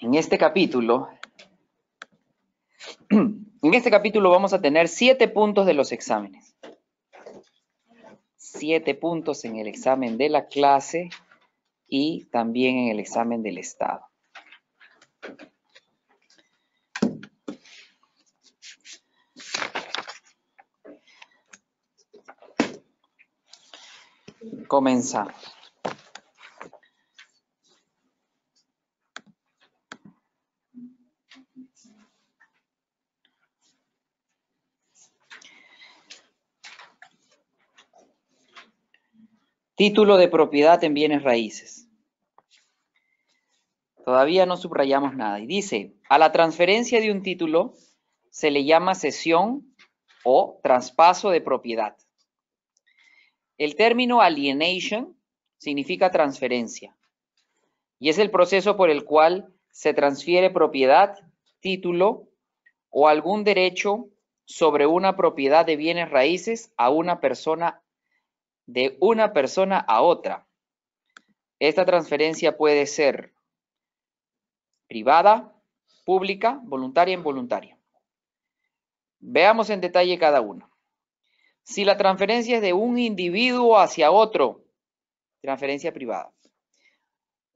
En este capítulo, en este capítulo vamos a tener siete puntos de los exámenes. Siete puntos en el examen de la clase y también en el examen del Estado. Comenzamos. Título de propiedad en bienes raíces. Todavía no subrayamos nada. Y dice, a la transferencia de un título se le llama cesión o traspaso de propiedad. El término alienation significa transferencia y es el proceso por el cual se transfiere propiedad, título o algún derecho sobre una propiedad de bienes raíces a una persona de una persona a otra. Esta transferencia puede ser privada, pública, voluntaria, involuntaria. Veamos en detalle cada uno. Si la transferencia es de un individuo hacia otro, transferencia privada.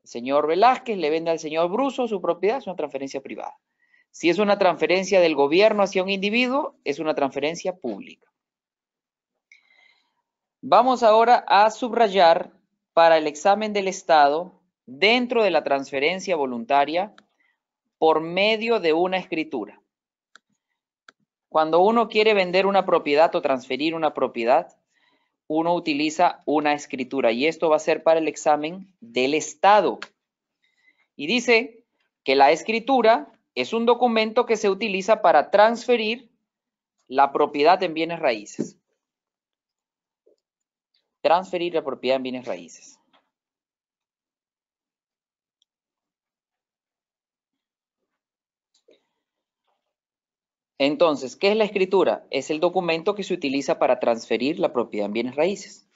El señor Velázquez le vende al señor Bruso su propiedad, es una transferencia privada. Si es una transferencia del gobierno hacia un individuo, es una transferencia pública. Vamos ahora a subrayar para el examen del Estado dentro de la transferencia voluntaria por medio de una escritura. Cuando uno quiere vender una propiedad o transferir una propiedad, uno utiliza una escritura y esto va a ser para el examen del Estado. Y dice que la escritura es un documento que se utiliza para transferir la propiedad en bienes raíces transferir la propiedad en bienes raíces. Entonces, ¿qué es la escritura? Es el documento que se utiliza para transferir la propiedad en bienes raíces.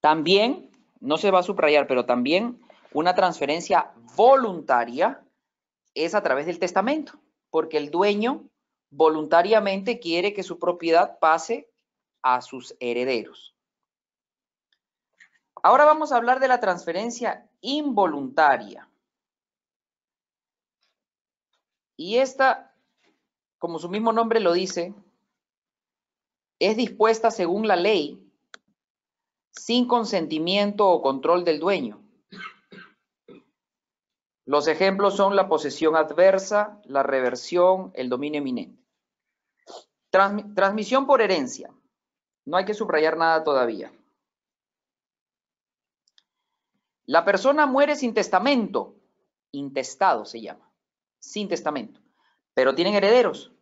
También, no se va a subrayar, pero también una transferencia voluntaria es a través del testamento, porque el dueño voluntariamente quiere que su propiedad pase a sus herederos. Ahora vamos a hablar de la transferencia involuntaria. Y esta, como su mismo nombre lo dice, es dispuesta según la ley sin consentimiento o control del dueño. Los ejemplos son la posesión adversa, la reversión, el dominio eminente. transmisión por herencia. No hay que subrayar nada todavía. La persona muere sin testamento. Intestado se llama. Sin testamento. Pero tienen herederos.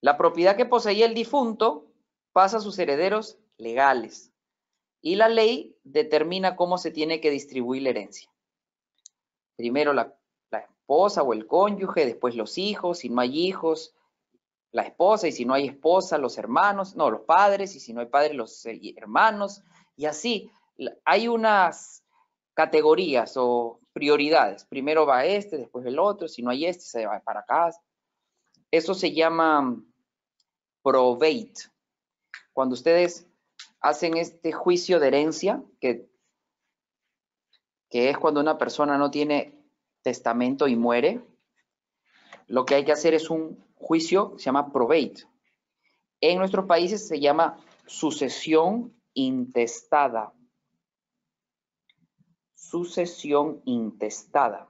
La propiedad que poseía el difunto pasa a sus herederos legales. Y la ley determina cómo se tiene que distribuir la herencia. Primero la, esposa o el cónyuge, después los hijos, si no hay hijos, la esposa y si no hay esposa, los hermanos, no, los padres y si no hay padres, los eh, hermanos, y así. Hay unas categorías o prioridades. Primero va este, después el otro, si no hay este, se va para acá. Eso se llama probate. Cuando ustedes hacen este juicio de herencia, que, que es cuando una persona no tiene testamento y muere, lo que hay que hacer es un juicio, se llama probate. En nuestros países se llama sucesión intestada. Sucesión intestada.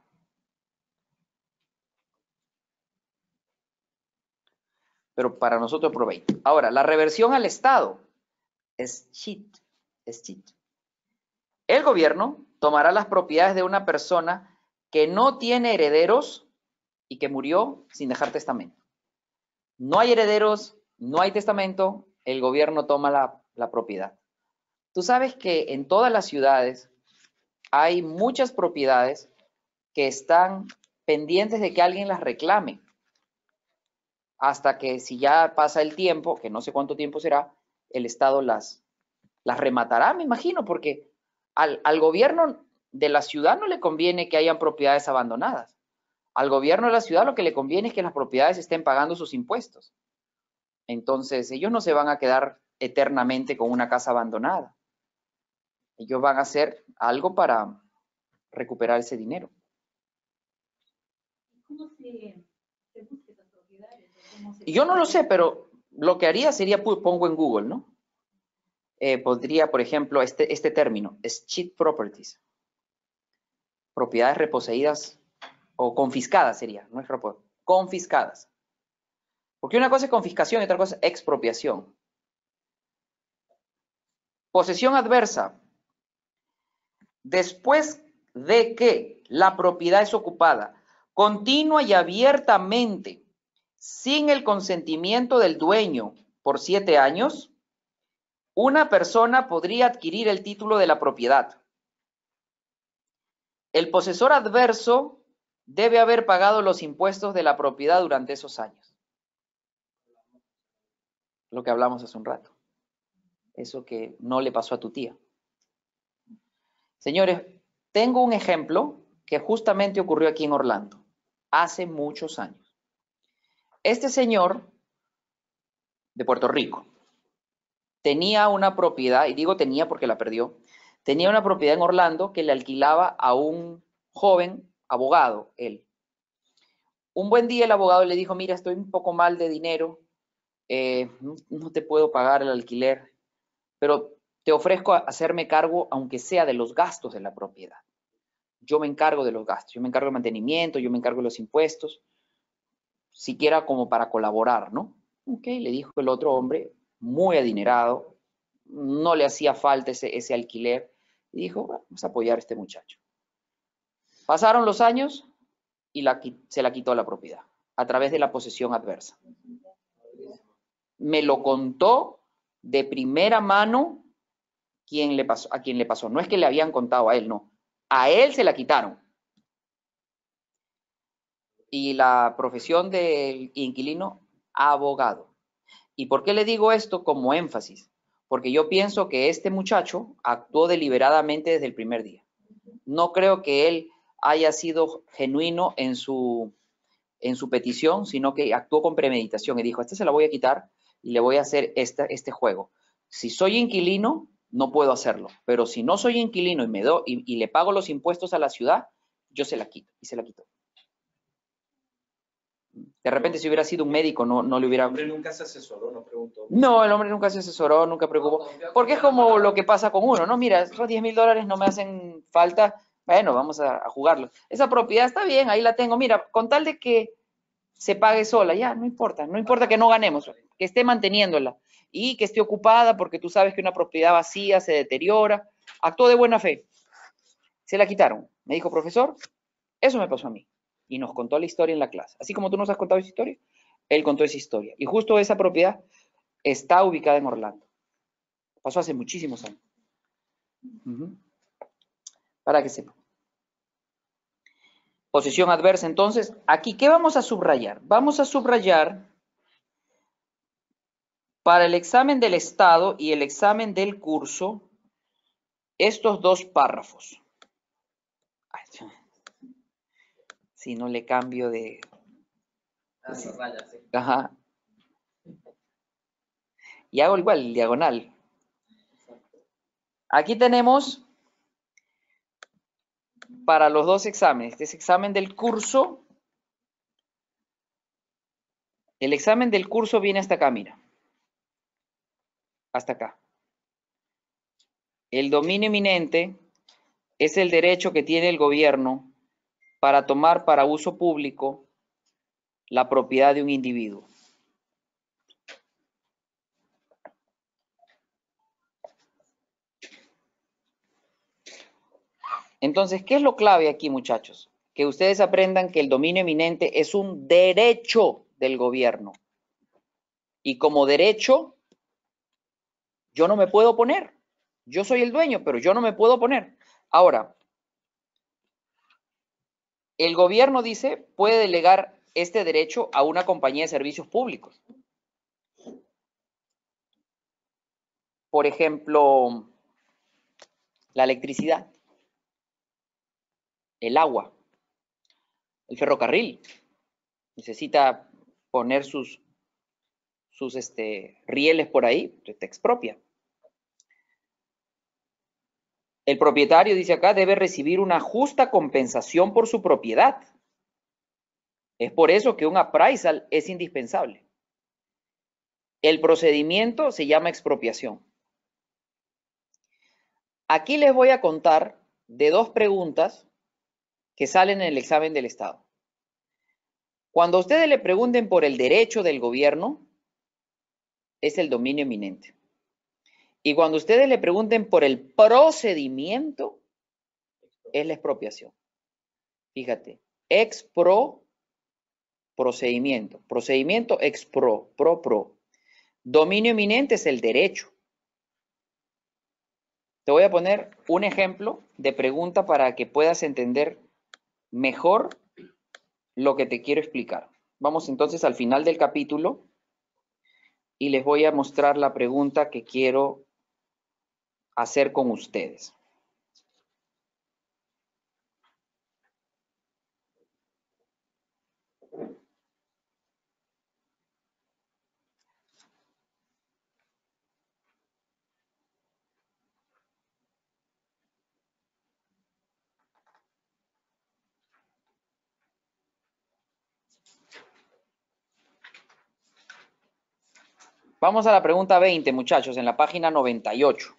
Pero para nosotros probate. Ahora, la reversión al Estado es cheat. Es cheat. El gobierno tomará las propiedades de una persona que no tiene herederos y que murió sin dejar testamento. No hay herederos, no hay testamento, el gobierno toma la, propiedad. Tú sabes que en todas las ciudades hay muchas propiedades que están pendientes de que alguien las reclame. Hasta que si ya pasa el tiempo, que no sé cuánto tiempo será, el Estado las, las rematará, me imagino, porque al, al gobierno de la ciudad no le conviene que hayan propiedades abandonadas. Al gobierno de la ciudad lo que le conviene es que las propiedades estén pagando sus impuestos. Entonces, ellos no se van a quedar eternamente con una casa abandonada. Ellos van a hacer algo para recuperar ese dinero. ¿Cómo se, Yo no lo sé, pero lo que haría sería, pongo en Google, ¿no? Eh, podría, por ejemplo, este, este término, cheat properties. Propiedades reposeídas o confiscadas sería, no es confiscadas. Porque una cosa es confiscación y otra cosa es expropiación. Posesión adversa. Después de que la propiedad es ocupada continua y abiertamente sin el consentimiento del dueño por siete años, una persona podría adquirir el título de la propiedad. El posesor adverso debe haber pagado los impuestos de la propiedad durante esos años. Lo que hablamos hace un rato. Eso que no le pasó a tu tía. Señores, tengo un ejemplo que justamente ocurrió aquí en Orlando, hace muchos años. Este señor de Puerto Rico tenía una propiedad, y digo tenía porque la perdió, tenía una propiedad en Orlando que le alquilaba a un joven abogado, él. Un buen día el abogado le dijo, mira, estoy un poco mal de dinero, eh, no, te puedo pagar el alquiler, pero te ofrezco hacerme cargo, aunque sea de los gastos de la propiedad. Yo me encargo de los gastos, yo me encargo de mantenimiento, yo me encargo de los impuestos, siquiera como para colaborar, ¿no? Ok, le dijo el otro hombre, muy adinerado, no le hacía falta ese, ese alquiler, y dijo, vamos a apoyar a este muchacho. Pasaron los años y se la quitó la propiedad a través de la posesión adversa. Me lo contó de primera mano le pasó, a quien le pasó. No es que le habían contado a él, no. A él se la quitaron y la profesión del inquilino, abogado. ¿Y por qué le digo esto como énfasis? Porque yo pienso que este muchacho actuó deliberadamente desde el primer día. No creo que él haya sido genuino en su, en su petición, sino que actuó con premeditación y dijo, este se la voy a quitar y le voy a hacer este, este juego. Si soy inquilino, no puedo hacerlo, pero si no soy inquilino y, me do, y, y le pago los impuestos a la ciudad, yo se la quito y se la quito. De repente, si hubiera sido un médico, no, no le hubiera... El hombre nunca se asesoró, no preguntó. No, el hombre nunca se asesoró, nunca preocupó. Porque es como lo que pasa con uno, ¿no? Mira, esos 10 mil dólares no me hacen falta, bueno, vamos a, jugarlo. Esa propiedad está bien, ahí la tengo. Mira, con tal de que se pague sola, ya, no importa, no importa que no ganemos, que esté manteniéndola y que esté ocupada porque tú sabes que una propiedad vacía se deteriora. Actuó de buena fe. Se la quitaron. Me dijo, profesor, eso me pasó a mí y nos contó la historia en la clase. Así como tú nos has contado esa historia, él contó esa historia. Y justo esa propiedad está ubicada en Orlando. Pasó hace muchísimos años. Para que sepan. Posición adversa. Entonces, aquí, ¿qué vamos a subrayar? Vamos a subrayar para el examen del Estado y el examen del curso estos dos párrafos. si no le cambio de... Ah, Ajá. Y hago igual, diagonal. Aquí tenemos para los dos exámenes. Es examen del curso. El examen del curso viene hasta acá, mira. Hasta acá. El dominio eminente es el derecho que tiene el gobierno para tomar para uso público la propiedad de un individuo. Entonces, ¿qué es lo clave aquí, muchachos? Que ustedes aprendan que el dominio eminente es un derecho del gobierno. Y como derecho, yo no me puedo oponer. Yo soy el dueño, pero yo no me puedo oponer. Ahora, el gobierno dice puede delegar este derecho a una compañía de servicios públicos. Por ejemplo, la electricidad. El agua, el ferrocarril. Necesita poner sus, sus este, rieles por ahí, te expropia. El propietario, dice acá, debe recibir una justa compensación por su propiedad. Es por eso que un appraisal es indispensable. El procedimiento se llama expropiación. Aquí les voy a contar de dos preguntas que salen en el examen del Estado. Cuando ustedes le pregunten por el derecho del gobierno, es el dominio eminente. Y cuando ustedes le pregunten por el procedimiento, es la expropiación. Fíjate, ex pro, procedimiento. Procedimiento ex pro, pro, pro. Dominio eminente es el derecho. Te voy a poner un ejemplo de pregunta para que puedas entender mejor lo que te quiero explicar. Vamos entonces al final del capítulo y les voy a mostrar la pregunta que quiero hacer con ustedes. Vamos a la pregunta 20, muchachos, en la página 98.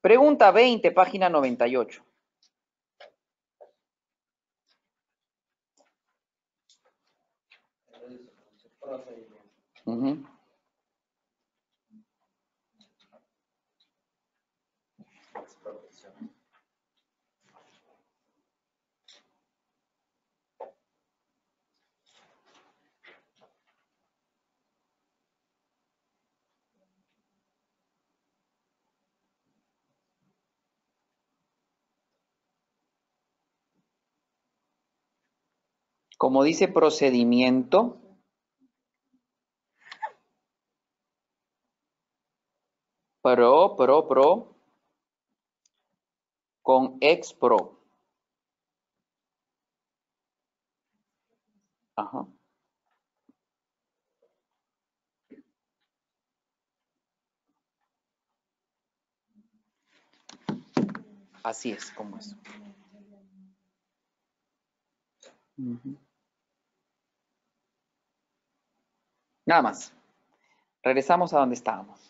Pregunta 20, página 98. Uh Como dice procedimiento, pro, pro, pro, con ex pro. Ajá. Así es como es. Nada más. Regresamos a donde estábamos.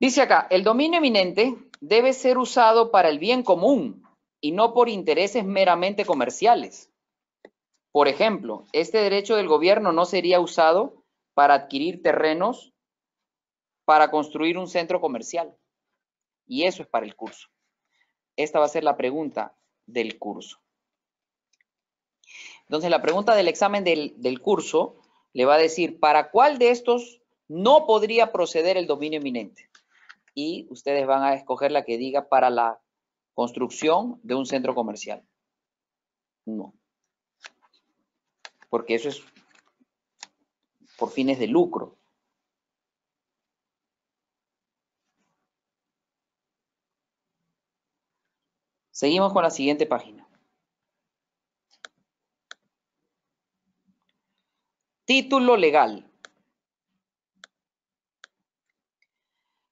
Dice acá, el dominio eminente debe ser usado para el bien común y no por intereses meramente comerciales. Por ejemplo, este derecho del gobierno no sería usado para adquirir terrenos para construir un centro comercial. Y eso es para el curso. Esta va a ser la pregunta del curso. Entonces, la pregunta del examen del, del curso le va a decir, ¿para cuál de estos no podría proceder el dominio eminente? Y ustedes van a escoger la que diga para la construcción de un centro comercial. No. Porque eso es por fines de lucro. Seguimos con la siguiente página. Título legal.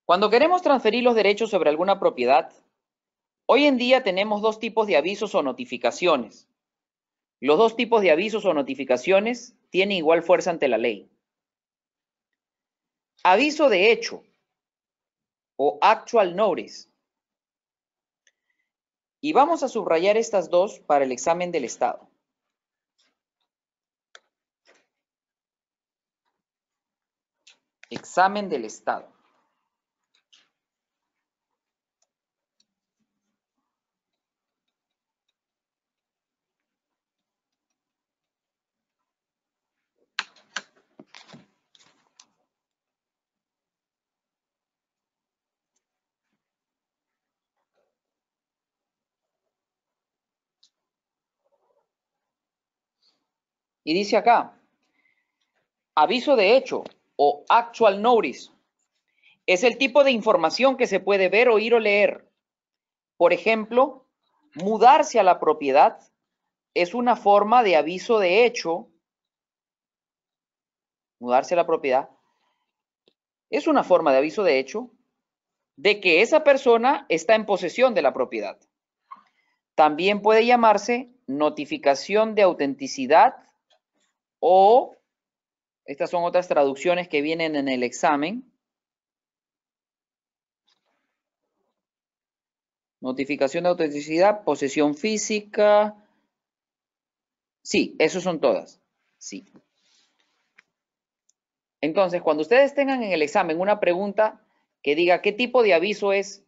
Cuando queremos transferir los derechos sobre alguna propiedad, hoy en día tenemos dos tipos de avisos o notificaciones. Los dos tipos de avisos o notificaciones tienen igual fuerza ante la ley. Aviso de hecho o actual notice y vamos a subrayar estas dos para el examen del Estado. Examen del Estado. Y dice acá, aviso de hecho o actual notice es el tipo de información que se puede ver, oír o leer. Por ejemplo, mudarse a la propiedad es una forma de aviso de hecho. Mudarse a la propiedad es una forma de aviso de hecho de que esa persona está en posesión de la propiedad. También puede llamarse notificación de autenticidad o, estas son otras traducciones que vienen en el examen, notificación de autenticidad, posesión física, sí, esos son todas, sí. Entonces, cuando ustedes tengan en el examen una pregunta que diga qué tipo de aviso es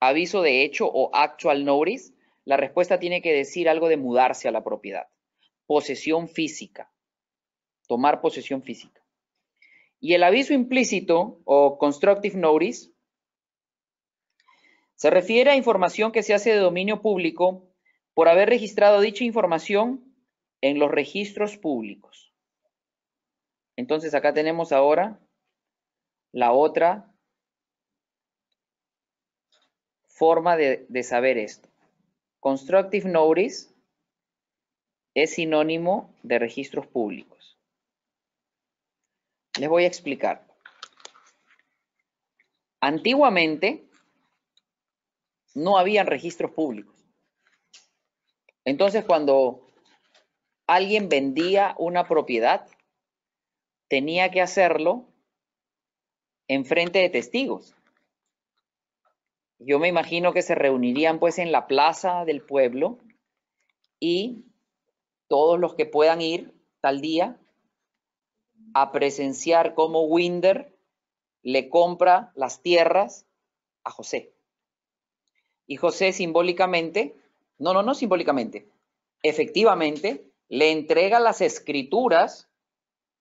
aviso de hecho o actual notice, la respuesta tiene que decir algo de mudarse a la propiedad. Posesión física. Tomar posesión física. Y el aviso implícito o constructive notice se refiere a información que se hace de dominio público por haber registrado dicha información en los registros públicos. Entonces acá tenemos ahora la otra forma de, de saber esto. Constructive Notice es sinónimo de registros públicos. Les voy a explicar. Antiguamente no habían registros públicos. Entonces, cuando alguien vendía una propiedad, tenía que hacerlo en frente de testigos. Yo me imagino que se reunirían pues en la plaza del pueblo y todos los que puedan ir tal día a presenciar cómo Winder le compra las tierras a José. Y José simbólicamente, no, no, no simbólicamente, efectivamente le entrega las escrituras,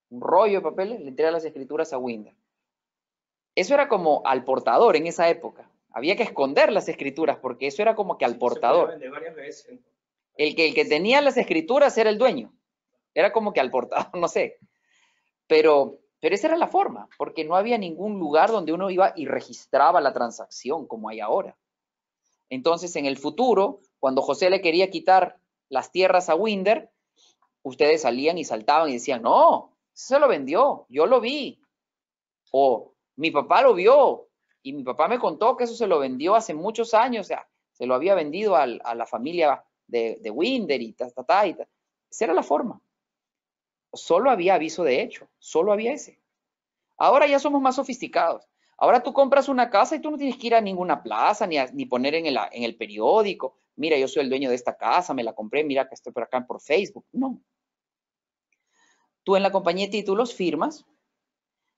un rollo de papel, le entrega las escrituras a Winder. Eso era como al portador en esa época. Había que esconder las escrituras porque eso era como que al portador. El que, el que tenía las escrituras era el dueño. Era como que al portador, no sé. Pero, pero esa era la forma, porque no había ningún lugar donde uno iba y registraba la transacción como hay ahora. Entonces, en el futuro, cuando José le quería quitar las tierras a Winder, ustedes salían y saltaban y decían, no, se lo vendió, yo lo vi. O mi papá lo vio, y mi papá me contó que eso se lo vendió hace muchos años, o sea, se lo había vendido a la familia de, de Winder y ta, ta, ta, y ta. Esa era la forma. Solo había aviso de hecho, solo había ese. Ahora ya somos más sofisticados. Ahora tú compras una casa y tú no tienes que ir a ninguna plaza ni, ni poner en el, en el periódico, mira, yo soy el dueño de esta casa, me la compré, mira que estoy por acá por Facebook. No. Tú en la compañía de títulos firmas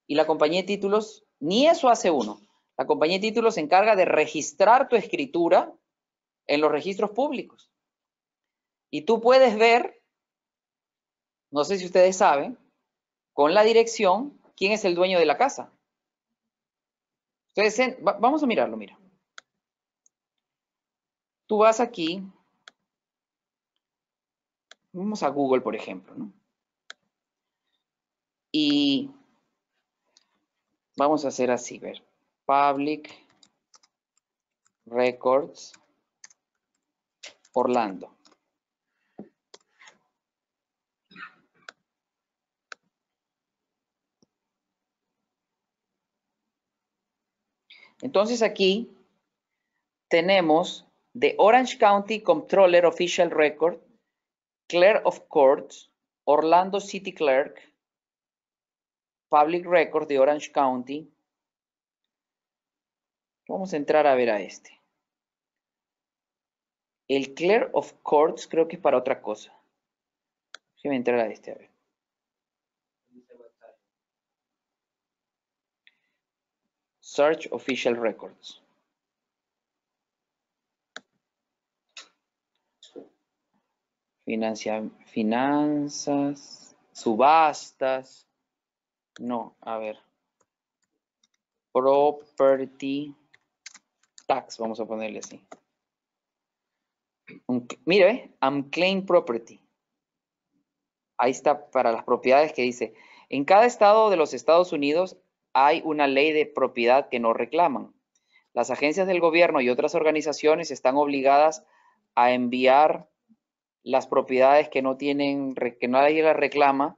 y la compañía de títulos, ni eso hace uno. La compañía de títulos se encarga de registrar tu escritura en los registros públicos. Y tú puedes ver, no sé si ustedes saben, con la dirección, quién es el dueño de la casa. Entonces, vamos a mirarlo, mira. Tú vas aquí, vamos a Google, por ejemplo, ¿no? Y vamos a hacer así, ver. Public Records Orlando. Entonces aquí tenemos The Orange County Comptroller Official Record, Clerk of Courts, Orlando City Clerk, Public Record de Orange County, Vamos a entrar a ver a este. El Clear of Courts creo que es para otra cosa. Déjame entrar a este, a ver. Search Official Records. Finanzas, subastas. No, a ver. Property tax, vamos a ponerle así. mire, unclaimed property. Ahí está para las propiedades que dice, en cada estado de los Estados Unidos hay una ley de propiedad que no reclaman. Las agencias del gobierno y otras organizaciones están obligadas a enviar las propiedades que no tienen, que nadie las reclama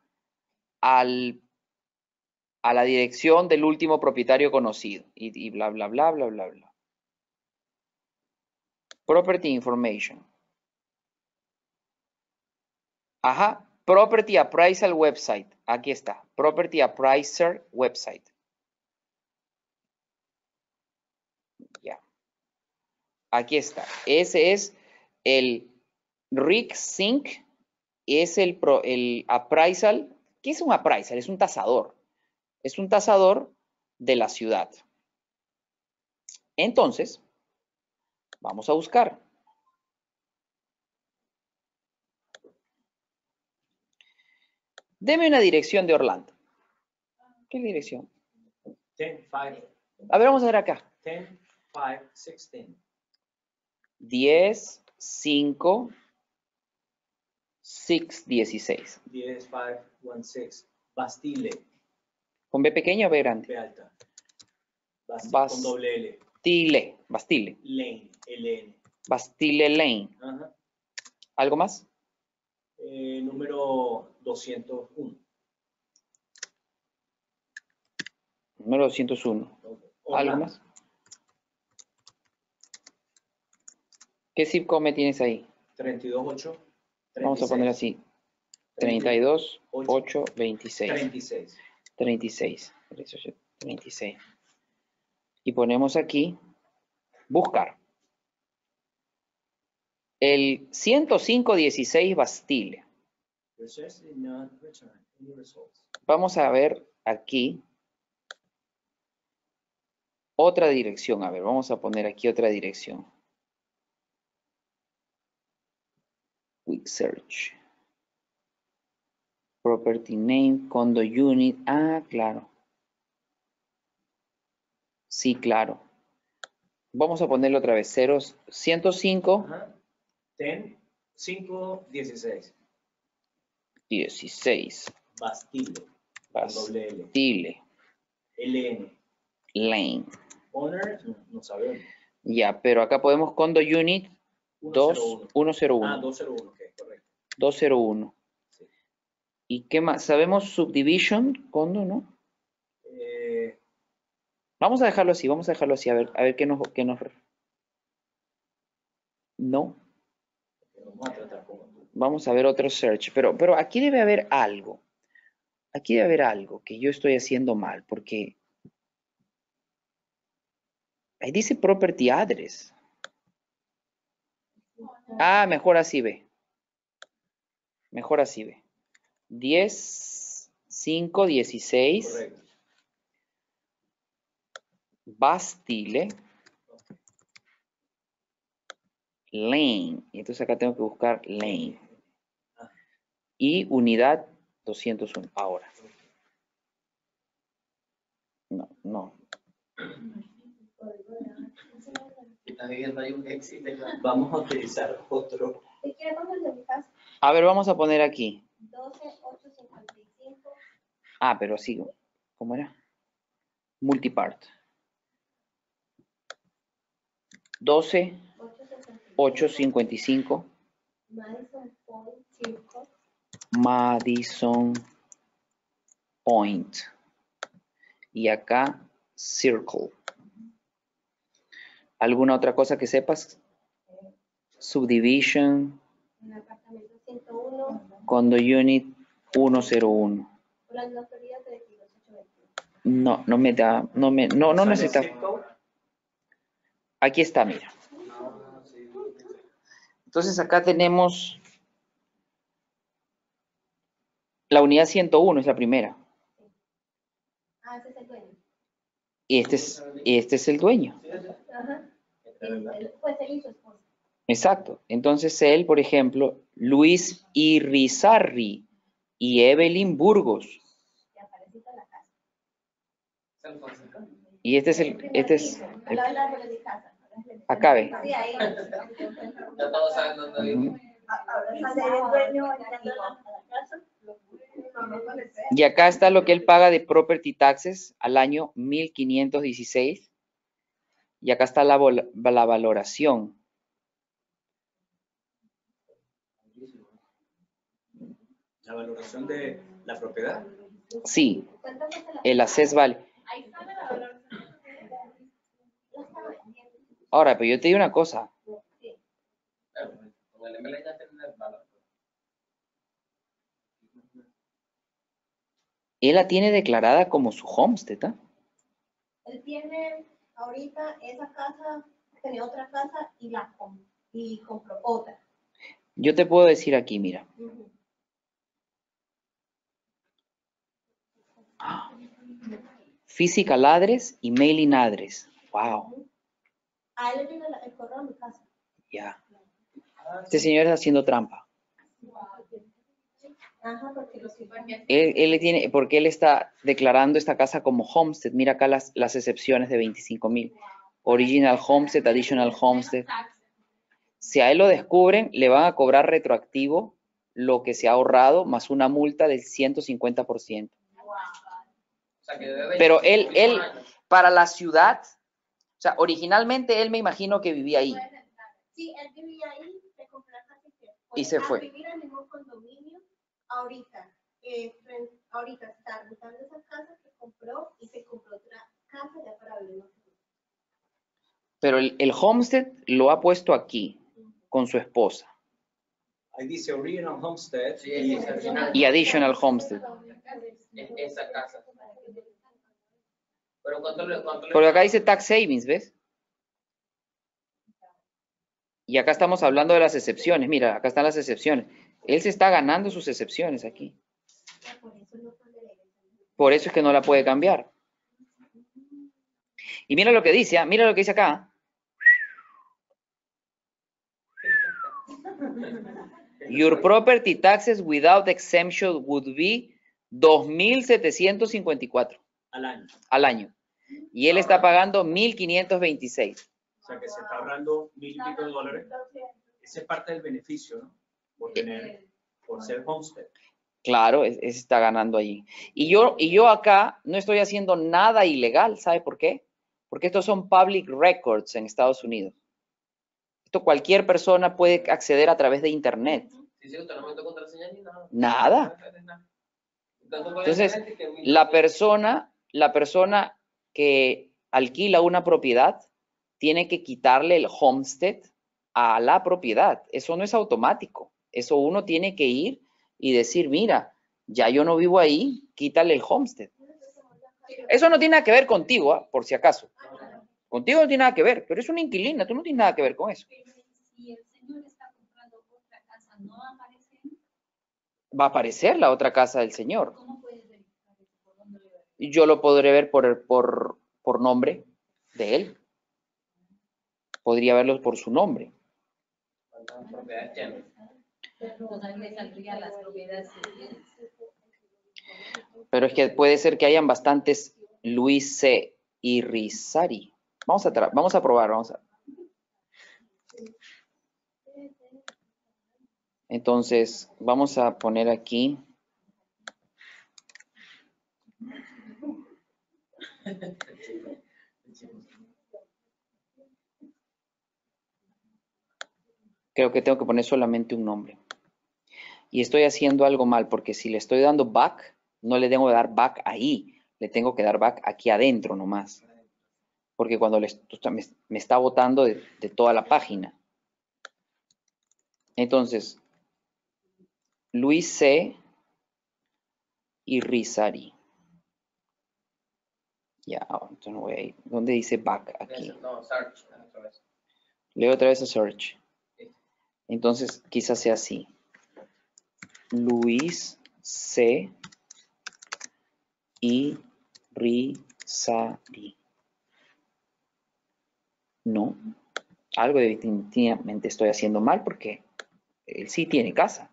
a la dirección del último propietario conocido. Y, y bla, bla, bla, bla, bla, bla. Property information. Ajá, Property Appraisal Website. Aquí está. Property Appraiser Website. Ya. Aquí está. Ese es el Rick Sync. Es el, pro- el appraisal. ¿Qué es un appraisal? Es un tasador. Es un tasador de la ciudad. Entonces, vamos a buscar. Deme una dirección de Orlando. ¿Qué dirección? 10, 5, A ver, vamos a ver acá. 10, 5, 16. 10, 5, 6, 16. 10, 5, 1, 6. Bastille, ¿Con B pequeña o B grande? B alta. Bastille, Bas- con doble L. Bastille, Bastille. Lane, LN. Bastille Lane. Ajá. ¿Algo más? Eh, número 201. Número 201. ¿Algo Orlando. más? ¿Qué zip code me tienes ahí? 328. Vamos a poner así. 32, 8, 26. 36. 36. 38, 36. Y ponemos aquí, buscar. El 10516 Bastille. Vamos a ver aquí otra dirección. A ver, vamos a poner aquí otra dirección. Search. Property name, condo unit. Ah, claro. Sí, claro. Vamos a ponerlo otra vez. Ceros 105, Ajá. 10, 5, 16. 16. Bastille. Bastille LN. Lane. Owner, no, no sabemos. Ya, pero acá podemos condo unit 2, 101. 101. Ah, 201, ok, correcto. 201. Sí. ¿Y qué más? ¿Sabemos subdivision? ¿Condo, no? Eh, Vamos a dejarlo así, vamos a dejarlo así, a ver, a ver qué nos, qué nos... No, vamos a ver otro search, pero, pero aquí debe haber algo. Aquí debe haber algo que yo estoy haciendo mal, porque ahí dice property address. Ah, mejor así ve. Mejor así ve. 10, 5, 16. Correcto. Bastille Lane. Y entonces acá tengo que buscar Lane. Y unidad 201. Ahora. No, no. Está viviendo ahí un existe. Vamos a utilizar otro. ¿Te A ver, vamos a poner aquí. 12, 8, 55. Ah, pero sí. ¿Cómo era? Multipart. 12, 865. 855. Madison Point Circle. Madison Point. Y acá, Circle. ¿Alguna otra cosa que sepas? Subdivision, En apartamento 101. Condo unit 101. Orlando, Florida, 32821. No, no me da, no me, no, no ¿Sale necesita. Aquí está, mira. Entonces acá tenemos la unidad 101, es la primera. Ah, ese es el dueño. Y este es, y este es el dueño. Ajá. Pues él y su esposa. Exacto. Entonces él, por ejemplo, Luis Irizarri y Evelyn Burgos. Y este es el, este es, piso, el- al lado de mi casa. acá ve. Sí, ahí. Ya todos saben dónde vive. Ujú. Ahora sale el dueño entrando a la a la casa. Y acá está lo que él paga de property taxes al año 1516. Y acá está la, la valoración. La valoración de la propiedad. Sí, ¿Cuánto cuesta la- el assess vale. Ahí sale la valoración. La está vendiendo. Ahora, pero yo te digo una cosa. Sí. Claro, con el MLA ya tiene el valor. Él la tiene declarada como su homestead, ¿ah? Él tiene ahorita esa casa, tenía otra casa y la y compró otra. Yo te puedo decir aquí, mira. Physical address y mailing address. Wow, A él el correo a mi casa. ya. Este señor está haciendo trampa. Ajá, porque los Él, él tiene, porque él está declarando esta casa como homestead. Mira acá las, las excepciones de 25 mil. Original homestead, additional homestead. Si a él lo descubren, le van a cobrar retroactivo lo que se ha ahorrado más una multa del 150%. O sea, que debe Pero él- 25 él-. Para la ciudad, o sea, originalmente él me imagino que vivía ahí. Sí, él vivía ahí, se compró y se fue. Y se a fue. vivir en el mismo condominio. Ahorita, eh, ahorita está rentando esa casa que compró y se compró otra casa ya para vivir. en otro lugar. Pero el, el homestead lo ha puesto aquí con su esposa. Ahí dice original homestead. Sí, y-. Y additional homestead. Es esa casa. Pero ¿cuánto le, cuánto le- Porque acá dice tax savings, ¿ves? Y acá estamos hablando de las excepciones. Mira, acá están las excepciones. Él se está ganando sus excepciones aquí. Por eso es que no la puede cambiar. Y mira lo que dice, ¿ah? mira lo que dice acá. Your property taxes without exemption would be 2.754 al año. al año. Y él está pagando 1.526. O sea que se está ahorrando mil y pico de dólares. Ese es parte del beneficio, ¿no? Por tener, por ser homestead. Claro, es- es- está ganando allí. Y yo, y yo acá no estoy haciendo nada ilegal, ¿sabe por qué? Porque estos son public records en Estados Unidos. Esto cualquier persona puede acceder a través de Internet. Sí, sí, usted no contraseña ni nada. Nada. Entonces, La persona, la persona que alquila una propiedad tiene que quitarle el homestead a la propiedad. Eso no es automático. Eso uno tiene que ir y decir, mira, ya yo no vivo ahí, quítale el homestead. Eso no tiene nada que ver contigo, ¿ah? por si acaso. Contigo no tiene nada que ver, pero es una inquilina, tú no tienes nada que ver con eso. Si el señor está comprando otra casa, ¿no aparece? Va a aparecer la otra casa del señor. Yo lo podré ver por, por, por nombre de él. Podría verlo por su nombre. Pero es que puede ser que hayan bastantes Luis C. y Rizari. Vamos a, vamos a probar, vamos a. Entonces, vamos a poner aquí. Creo que tengo que poner solamente un nombre. Y estoy haciendo algo mal, porque si le estoy dando back, no le tengo que dar back ahí, le tengo que dar back aquí adentro nomás. Porque cuando me, está botando de toda la página. Entonces, Luis C. y Rizari. Ya, ahora, entonces voy a ir. ¿Dónde dice back? Aquí. No, search. otra vez. Leo otra vez a search. Entonces, quizás sea así. Luis C. y Rizari. No. Algo definitivamente estoy haciendo mal porque él sí tiene casa.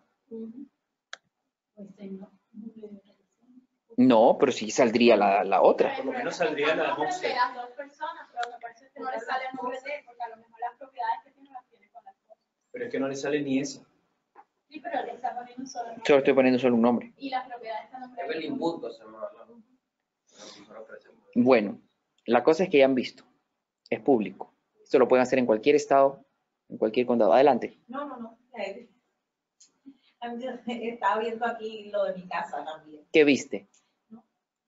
No. Pero sí saldría la, la otra. Por lo menos saldría la homestead. las dos personas, pero me parece que no le sale el nombre de él, porque a lo mejor las propiedades que tiene las tiene con la esposa. Pero es que no le sale ni esa. Sí, Pero le está poniendo solo nombre. Solo estoy poniendo solo un nombre. Y la propiedad está nombrada. Evelyn se llama. Bueno, la cosa es que ya han visto. Es público. Esto lo pueden hacer en cualquier estado, en cualquier condado. Adelante. No, no, no. Estaba viendo aquí lo de mi casa también. ¿Qué viste?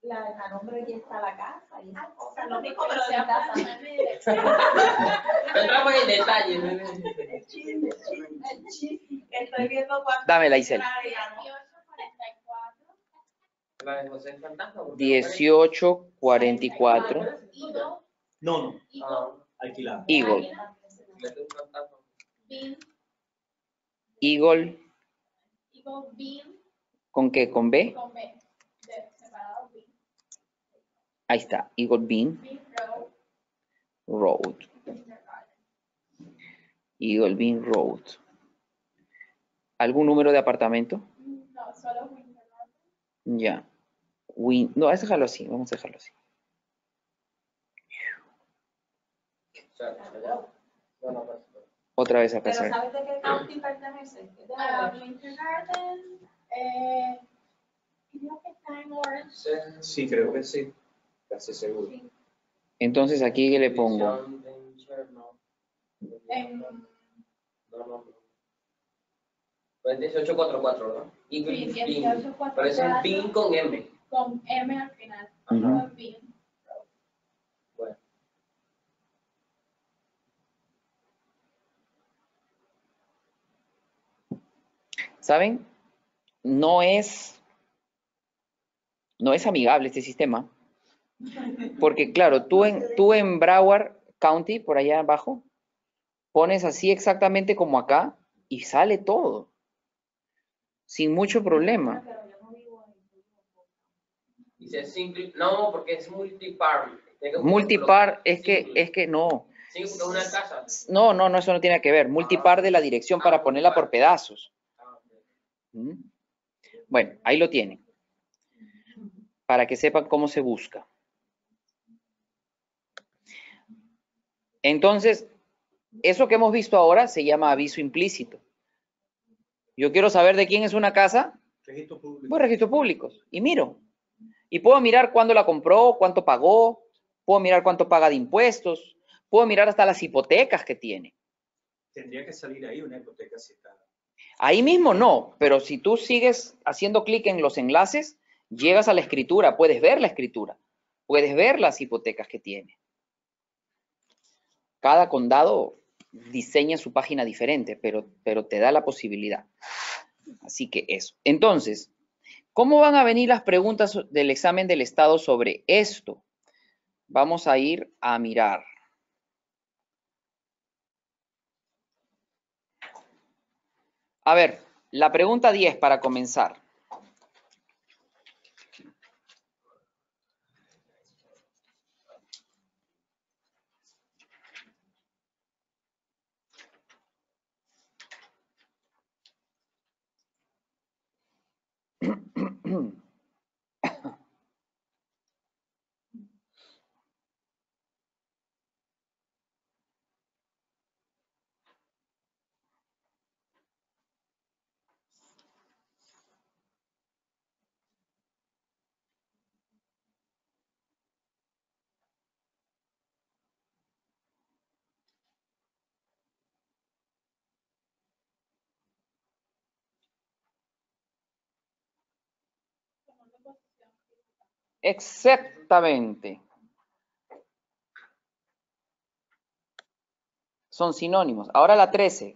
La, a nombre de quién está la casa y O sea, Lo mismo, pero de casa. entramos en detalle. ¿no? El chisme, el chisme. Estoy viendo cuánto. Dámela. 1844. La de José Fantasma. porque- 1844 Eagle. No, no, Eagle. Ah, Eagle. Águila, le tengo un fantasma. Bean. Eagle, ¿con qué? ¿Con B? Con B. De separado, Bean. Ahí está, Eagle Bean Bean Road. Eagle Bean Road. ¿Algún número de apartamento? No, solo Wintergarten. Ya. Win no, es dejarlo así, vamos a dejarlo así. No, no, pues, Otra vez a Pero pasar. ¿sabes de qué county pertenece? Ah. Wintergarten. Eh, creo que está en Orange. sí. creo que sí. Casi seguro. Entonces aquí ¿qué le pongo. En, No, no, no. Pues 1844, ¿no? Y Sí, Bean. 1844. Pero es el PIN con M. con M al final. Ujú. Solo Bean ¿Saben? No es, no es amigable este sistema. Porque claro, tú en, tú en Broward County, por allá abajo, pones así exactamente como acá y sale todo. Sin mucho problema. Dice single. No, porque es multipar. Multipar es que, es que no. Sí, porque es una casa. No, no, no, eso no tiene que ver. Multipar de la dirección para ponerla por pedazos. ¿Mm? Bueno, ahí lo tienen. Para que sepan cómo se busca. Entonces, eso que hemos visto ahora se llama aviso implícito. Yo quiero saber de quién es una casa, Registro público. voy a registros públicos y miro. Y puedo mirar cuándo la compró, cuánto pagó, puedo mirar cuánto paga de impuestos, puedo mirar hasta las hipotecas que tiene. Tendría que salir ahí una hipoteca citada. Ahí mismo no, pero si tú sigues haciendo clic en los enlaces, llegas a la escritura, puedes ver la escritura, puedes ver las hipotecas que tiene. Cada condado diseña su página diferente, pero, pero te da la posibilidad. Así que eso. Entonces, ¿cómo van a venir las preguntas del examen del Estado sobre esto? Vamos a ir a mirar. A ver, la pregunta 10 para comenzar. Exactamente. Son sinónimos. Ahora la 13.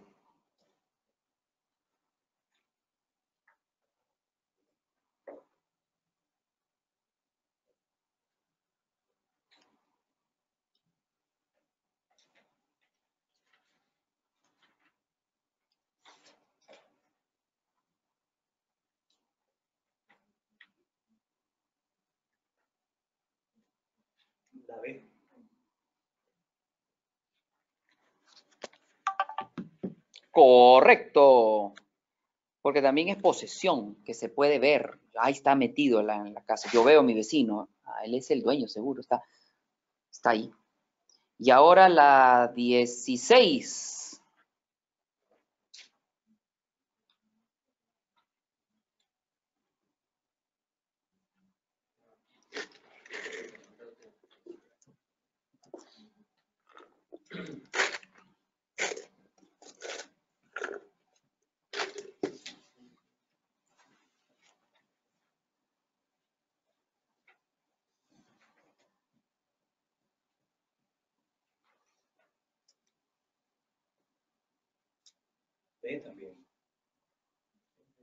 Correcto. Porque también es posesión, que se puede ver. Ahí está metido en la, casa. Yo veo a mi vecino. Ah, él es el dueño, seguro. Está, está ahí. Y ahora la 16. También.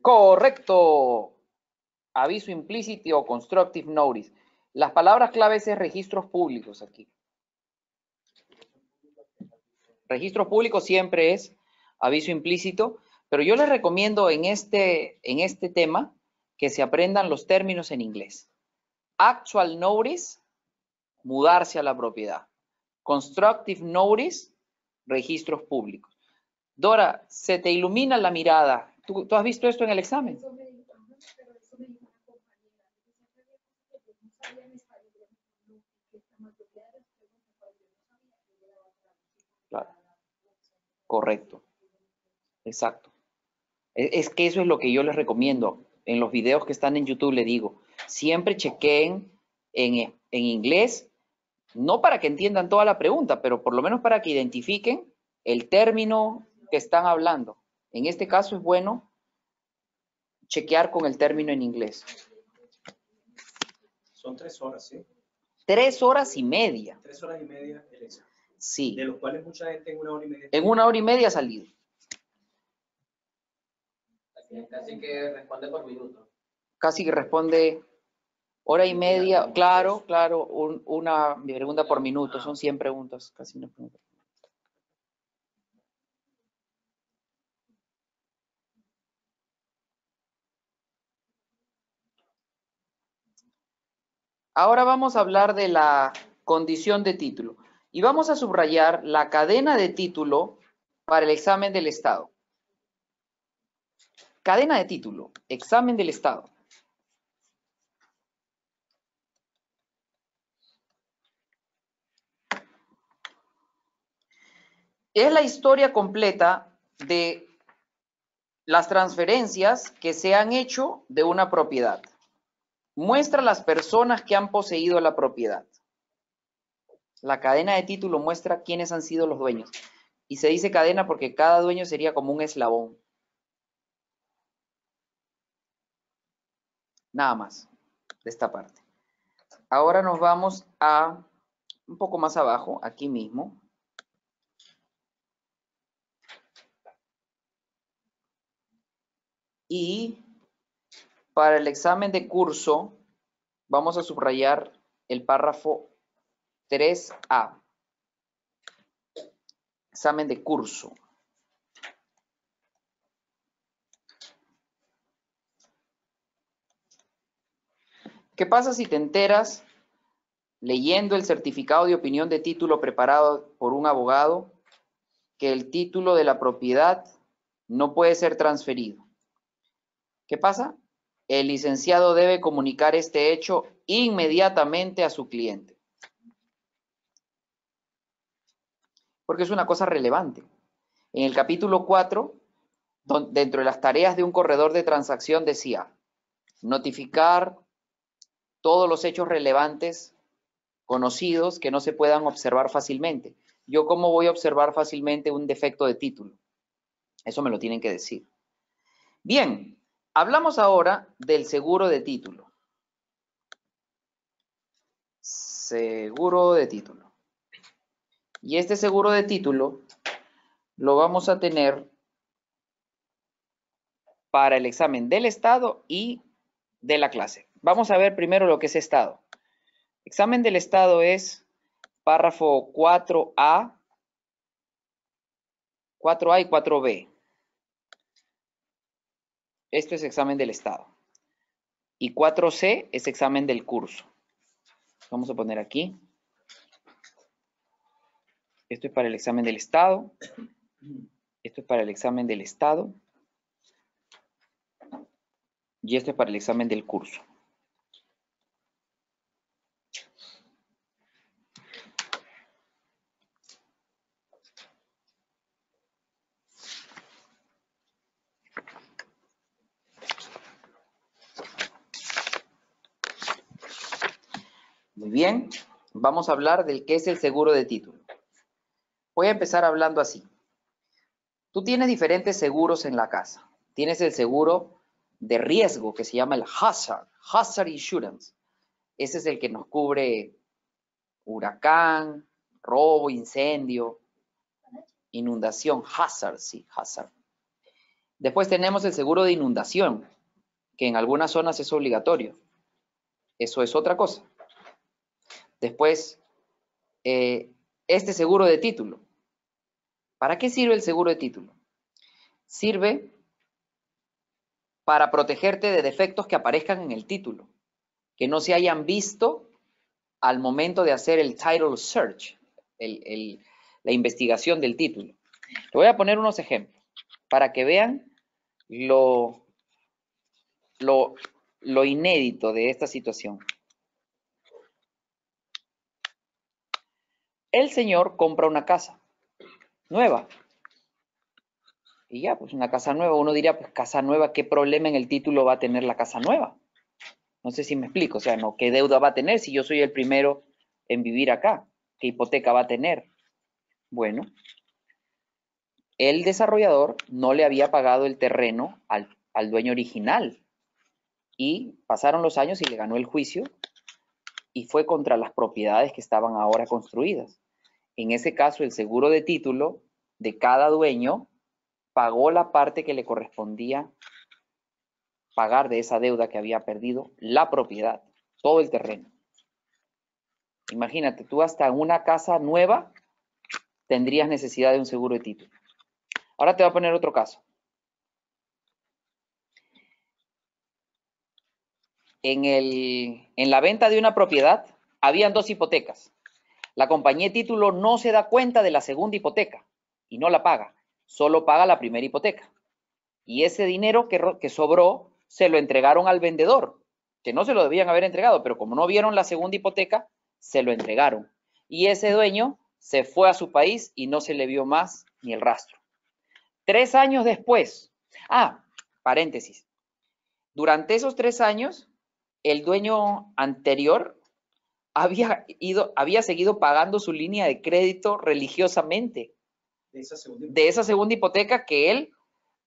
Correcto. Aviso implícito o constructive notice. Las palabras claves es registros públicos aquí. Registros públicos siempre es aviso implícito, pero yo les recomiendo en este, en este tema que se aprendan los términos en inglés. Actual notice, mudarse a la propiedad. Constructive notice, registros públicos. Dora, se te ilumina la mirada. ¿Tú, tú has visto esto en el examen? Claro. Correcto. Exacto. E- Es que eso es lo que yo les recomiendo. En los videos que están en YouTube le digo, siempre chequeen en, en inglés, no para que entiendan toda la pregunta, pero por lo menos para que identifiquen el término que están hablando. En este caso es bueno chequear con el término en inglés. Son tres horas, ¿sí? Tres horas y media. Tres horas y media el examen. Sí. De los cuales mucha gente en una hora y media. En una hora y media ha salido. Así, Casi que responde por minuto. casi que responde hora y media, claro, claro, un- una pregunta por minuto, son 100 preguntas, casi una pregunta. Ahora vamos a hablar de la condición de título y vamos a subrayar la cadena de título para el examen del Estado. Cadena de título, examen del Estado. Es la historia completa de las transferencias que se han hecho de una propiedad. Muestra las personas que han poseído la propiedad. La cadena de título muestra quiénes han sido los dueños. Y se dice cadena porque cada dueño sería como un eslabón. Nada más de esta parte. Ahora nos vamos a un poco más abajo, aquí mismo. Y para el examen de curso vamos a subrayar el párrafo 3A. Examen de curso. ¿Qué pasa si te enteras leyendo el certificado de opinión de título preparado por un abogado que el título de la propiedad no puede ser transferido? ¿Qué pasa? El licenciado debe comunicar este hecho inmediatamente a su cliente. Porque es una cosa relevante. En el capítulo 4, don- dentro de las tareas de un corredor de transacción decía, notificar todos los hechos relevantes conocidos que no se puedan observar fácilmente. Yo cómo voy a observar fácilmente un defecto de título? Eso me lo tienen que decir. Bien, hablamos ahora del seguro de título. Seguro de título. Y este seguro de título lo vamos a tener para el examen del Estado y de la clase. Vamos a ver primero lo que es Estado. Examen del Estado es párrafo 4A, 4A y 4B. Esto es examen del Estado. Y 4C es examen del curso. Vamos a poner aquí. Esto es para el examen del Estado. Esto es para el examen del Estado. Y esto es para el examen del curso. Muy bien, vamos a hablar del qué es el seguro de título. Voy a empezar hablando así. Tú tienes diferentes seguros en la casa. Tienes el seguro de riesgo que se llama el hazard, hazard insurance. Ese es el que nos cubre huracán, robo, incendio, inundación, hazard, sí, hazard. Después tenemos el seguro de inundación, que en algunas zonas es obligatorio. Eso es otra cosa. Después, eh, este seguro de título. ¿Para qué sirve el seguro de título? Sirve para protegerte de defectos que aparezcan en el título, que no se hayan visto al momento de hacer el title search, la investigación del título. Te voy a poner unos ejemplos para que vean lo, lo, lo inédito de esta situación. El señor compra una casa nueva. Y ya, pues una casa nueva. Uno diría, pues casa nueva, ¿qué problema en el título va a tener la casa nueva? No sé si me explico. O sea, no, ¿qué deuda va a tener si yo soy el primero en vivir acá? ¿Qué hipoteca va a tener? Bueno, el desarrollador no le había pagado el terreno al, al dueño original. Y pasaron los años y le ganó el juicio y fue contra las propiedades que estaban ahora construidas. En ese caso, el seguro de título de cada dueño pagó la parte que le correspondía pagar de esa deuda que había perdido, la propiedad, todo el terreno. Imagínate, tú hasta una casa nueva tendrías necesidad de un seguro de título. Ahora te voy a poner otro caso. En, el, en la venta de una propiedad, habían dos hipotecas. La compañía de título no se da cuenta de la segunda hipoteca y no la paga, solo paga la primera hipoteca. Y ese dinero que, que sobró se lo entregaron al vendedor, que no se lo debían haber entregado, pero como no vieron la segunda hipoteca, se lo entregaron. Y ese dueño se fue a su país y no se le vio más ni el rastro. Tres años después, ah, paréntesis, durante esos tres años, el dueño anterior había, ido, había seguido pagando su línea de crédito religiosamente. De esa segunda De esa segunda hipoteca que él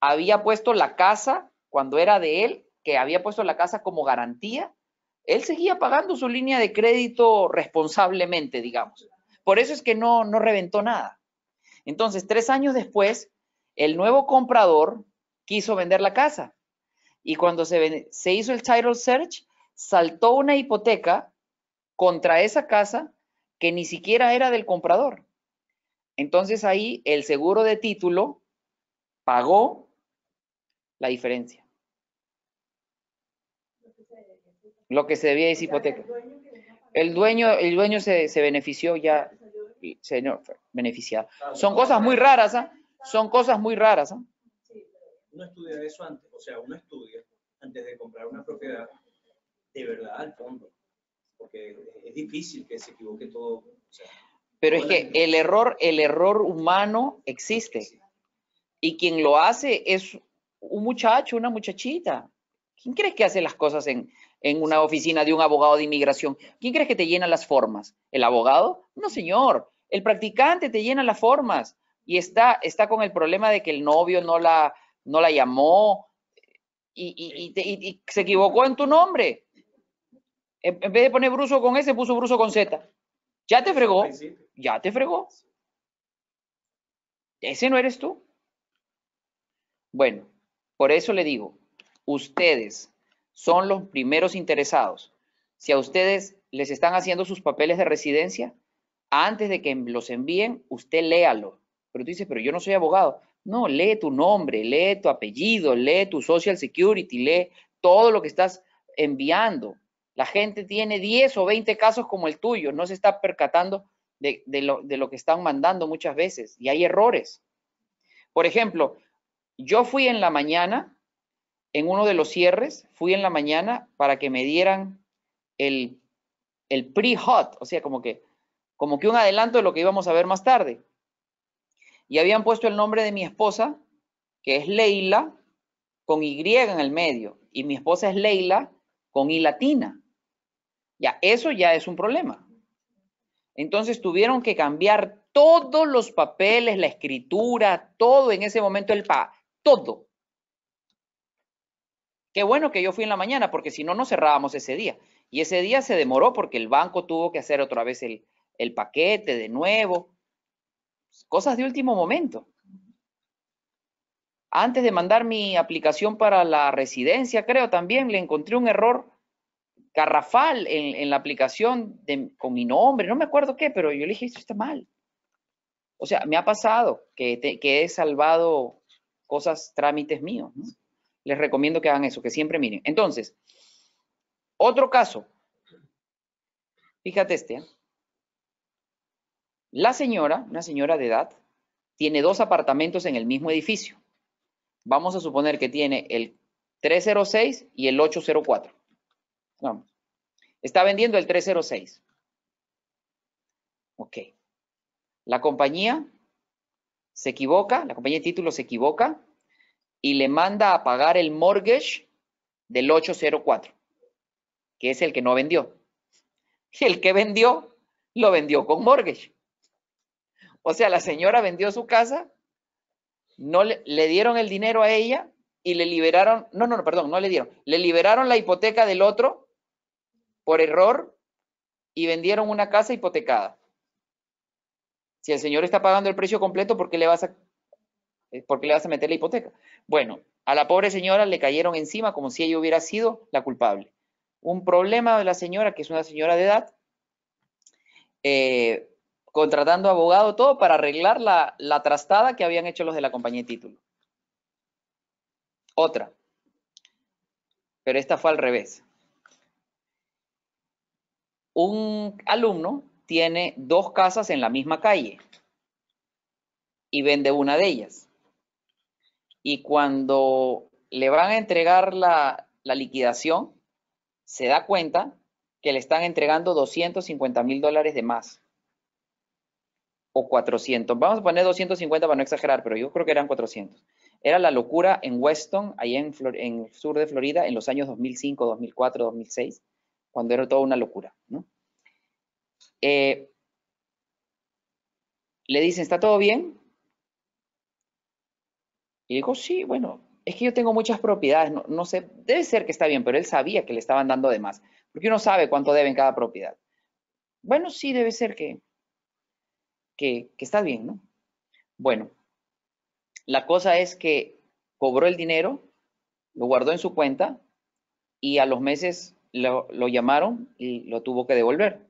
había puesto la casa, cuando era de él, que había puesto la casa como garantía, él seguía pagando su línea de crédito responsablemente, digamos. Por eso es que no, no reventó nada. Entonces, tres años después, el nuevo comprador quiso vender la casa. Y cuando se, se hizo el title search, saltó una hipoteca contra esa casa que ni siquiera era del comprador. Entonces ahí el seguro de título pagó la diferencia. Lo que se debía de esa hipoteca. El dueño, el dueño se, se benefició ya, se no, beneficiado. Son cosas muy raras, ¿ah? Son cosas muy raras, ¿ah? Uno estudia eso antes, o sea, uno estudia antes de comprar una propiedad de verdad al fondo porque es difícil que se equivoque todo. o sea, Pero es que el error, el error humano existe. Y quien lo hace es un muchacho, una muchachita. ¿Quién crees que hace las cosas en, en una oficina de un abogado de inmigración? ¿Quién crees que te llena las formas? ¿El abogado? No, señor. El practicante te llena las formas y está, está con el problema de que el novio no la, no la llamó y, y- y te- y- y se equivocó en tu nombre. En, vez de poner Bruso con S, puso Bruso con Z. Ya te fregó. Ya te fregó. Ese no eres tú. Bueno, por eso le digo, ustedes son los primeros interesados. Si a ustedes les están haciendo sus papeles de residencia, antes de que los envíen, usted léalo. Pero tú dices, pero yo no soy abogado. No, lee tu nombre, lee tu apellido, lee tu social security, lee todo lo que estás enviando. La gente tiene 10 o 20 casos como el tuyo, no se está percatando de, lo, que están mandando muchas veces y hay errores. Por ejemplo, yo fui en la mañana, en uno de los cierres, fui en la mañana para que me dieran el, el pre-hot, o sea, como que, como que un adelanto de lo que íbamos a ver más tarde. Y habían puesto el nombre de mi esposa, que es Leila, con Y en el medio, y mi esposa es Leila con I latina. Ya, eso ya es un problema. Entonces tuvieron que cambiar todos los papeles, la escritura, todo en ese momento, el pa, todo. Qué bueno que yo fui en la mañana, porque si no, no cerrábamos ese día. Y ese día se demoró porque el banco tuvo que hacer otra vez el, el paquete de nuevo. Cosas de último momento. Antes de mandar mi aplicación para la residencia, creo también le encontré un error garrafal en, la aplicación con mi nombre, no me acuerdo qué, pero yo le dije, esto está mal. O sea, me ha pasado que he salvado cosas, trámites míos. ¿no? Les recomiendo que hagan eso, que siempre miren. Entonces, otro caso. Fíjate este. ¿eh? La señora, una señora de edad, tiene dos apartamentos en el mismo edificio. Vamos a suponer que tiene el 306 y el 804. Vamos. Está vendiendo el 306. Ok. La compañía se equivoca, la compañía de títulos se equivoca y le manda a pagar el mortgage del 804, que es el que no vendió. El que vendió, lo vendió con mortgage. O sea, la señora vendió su casa, no le, le dieron el dinero a ella y le liberaron, no, no, no, perdón, no le dieron, le liberaron la hipoteca del otro por error y vendieron una casa hipotecada. Si el señor está pagando el precio completo, ¿por qué le vas a, eh, por qué le vas a meter la hipoteca? Bueno, a la pobre señora le cayeron encima como si ella hubiera sido la culpable. Un problema de la señora, que es una señora de edad, eh, contratando abogado, todo para arreglar la, la trastada que habían hecho los de la compañía de título. Otra. Pero esta fue al revés. Un alumno tiene dos casas en la misma calle y vende una de ellas. Y cuando le van a entregar la, liquidación, se da cuenta que le están entregando 250 mil dólares de más. O 400. Vamos a poner 250 para no exagerar, pero yo creo que eran 400. Era la locura en Weston, allá en, en el sur de Florida, en los años 2005, 2004, 2006, cuando era toda una locura. ¿no? Eh, le dicen, ¿está todo bien? Y dijo, sí, bueno, es que yo tengo muchas propiedades, no, no sé, debe ser que está bien, pero él sabía que le estaban dando de más, porque uno sabe cuánto debe en cada propiedad. Bueno, sí, debe ser que, que, que está bien, ¿no? Bueno, la cosa es que cobró el dinero, lo guardó en su cuenta y a los meses lo, lo llamaron y lo tuvo que devolver.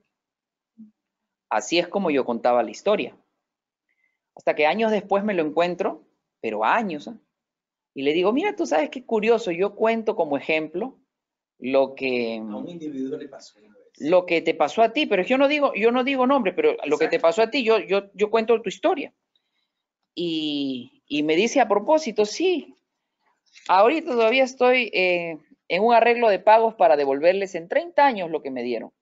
Así es como yo contaba la historia. Hasta que años después me lo encuentro, pero años, ¿ah? y le digo, mira, tú sabes qué curioso, yo cuento como ejemplo lo que, A un individuo le pasó una vez. lo que te pasó a ti, pero yo no digo, yo no digo nombre, pero lo que te pasó a ti, yo, yo, yo cuento tu historia. Y, y me dice a propósito, sí, ahorita todavía estoy eh, en un arreglo de pagos para devolverles en 30 años lo que me dieron.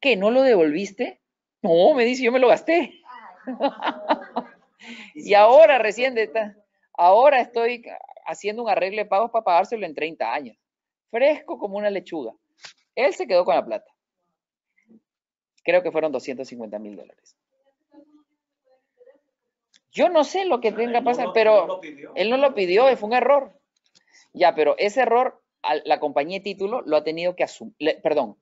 ¿Qué? ¿No lo devolviste? No, me dice, yo me lo gasté. Y ahora recién, de ahora estoy haciendo un arreglo de pagos para pagárselo en 30 años. Fresco como una lechuga. Él se quedó con la plata. Creo que fueron 250 mil dólares. Yo no sé lo que tenga no pasar, pero él no lo pidió, fue un error. Ya, pero ese error, la compañía de título lo ha tenido que asumir, perdón,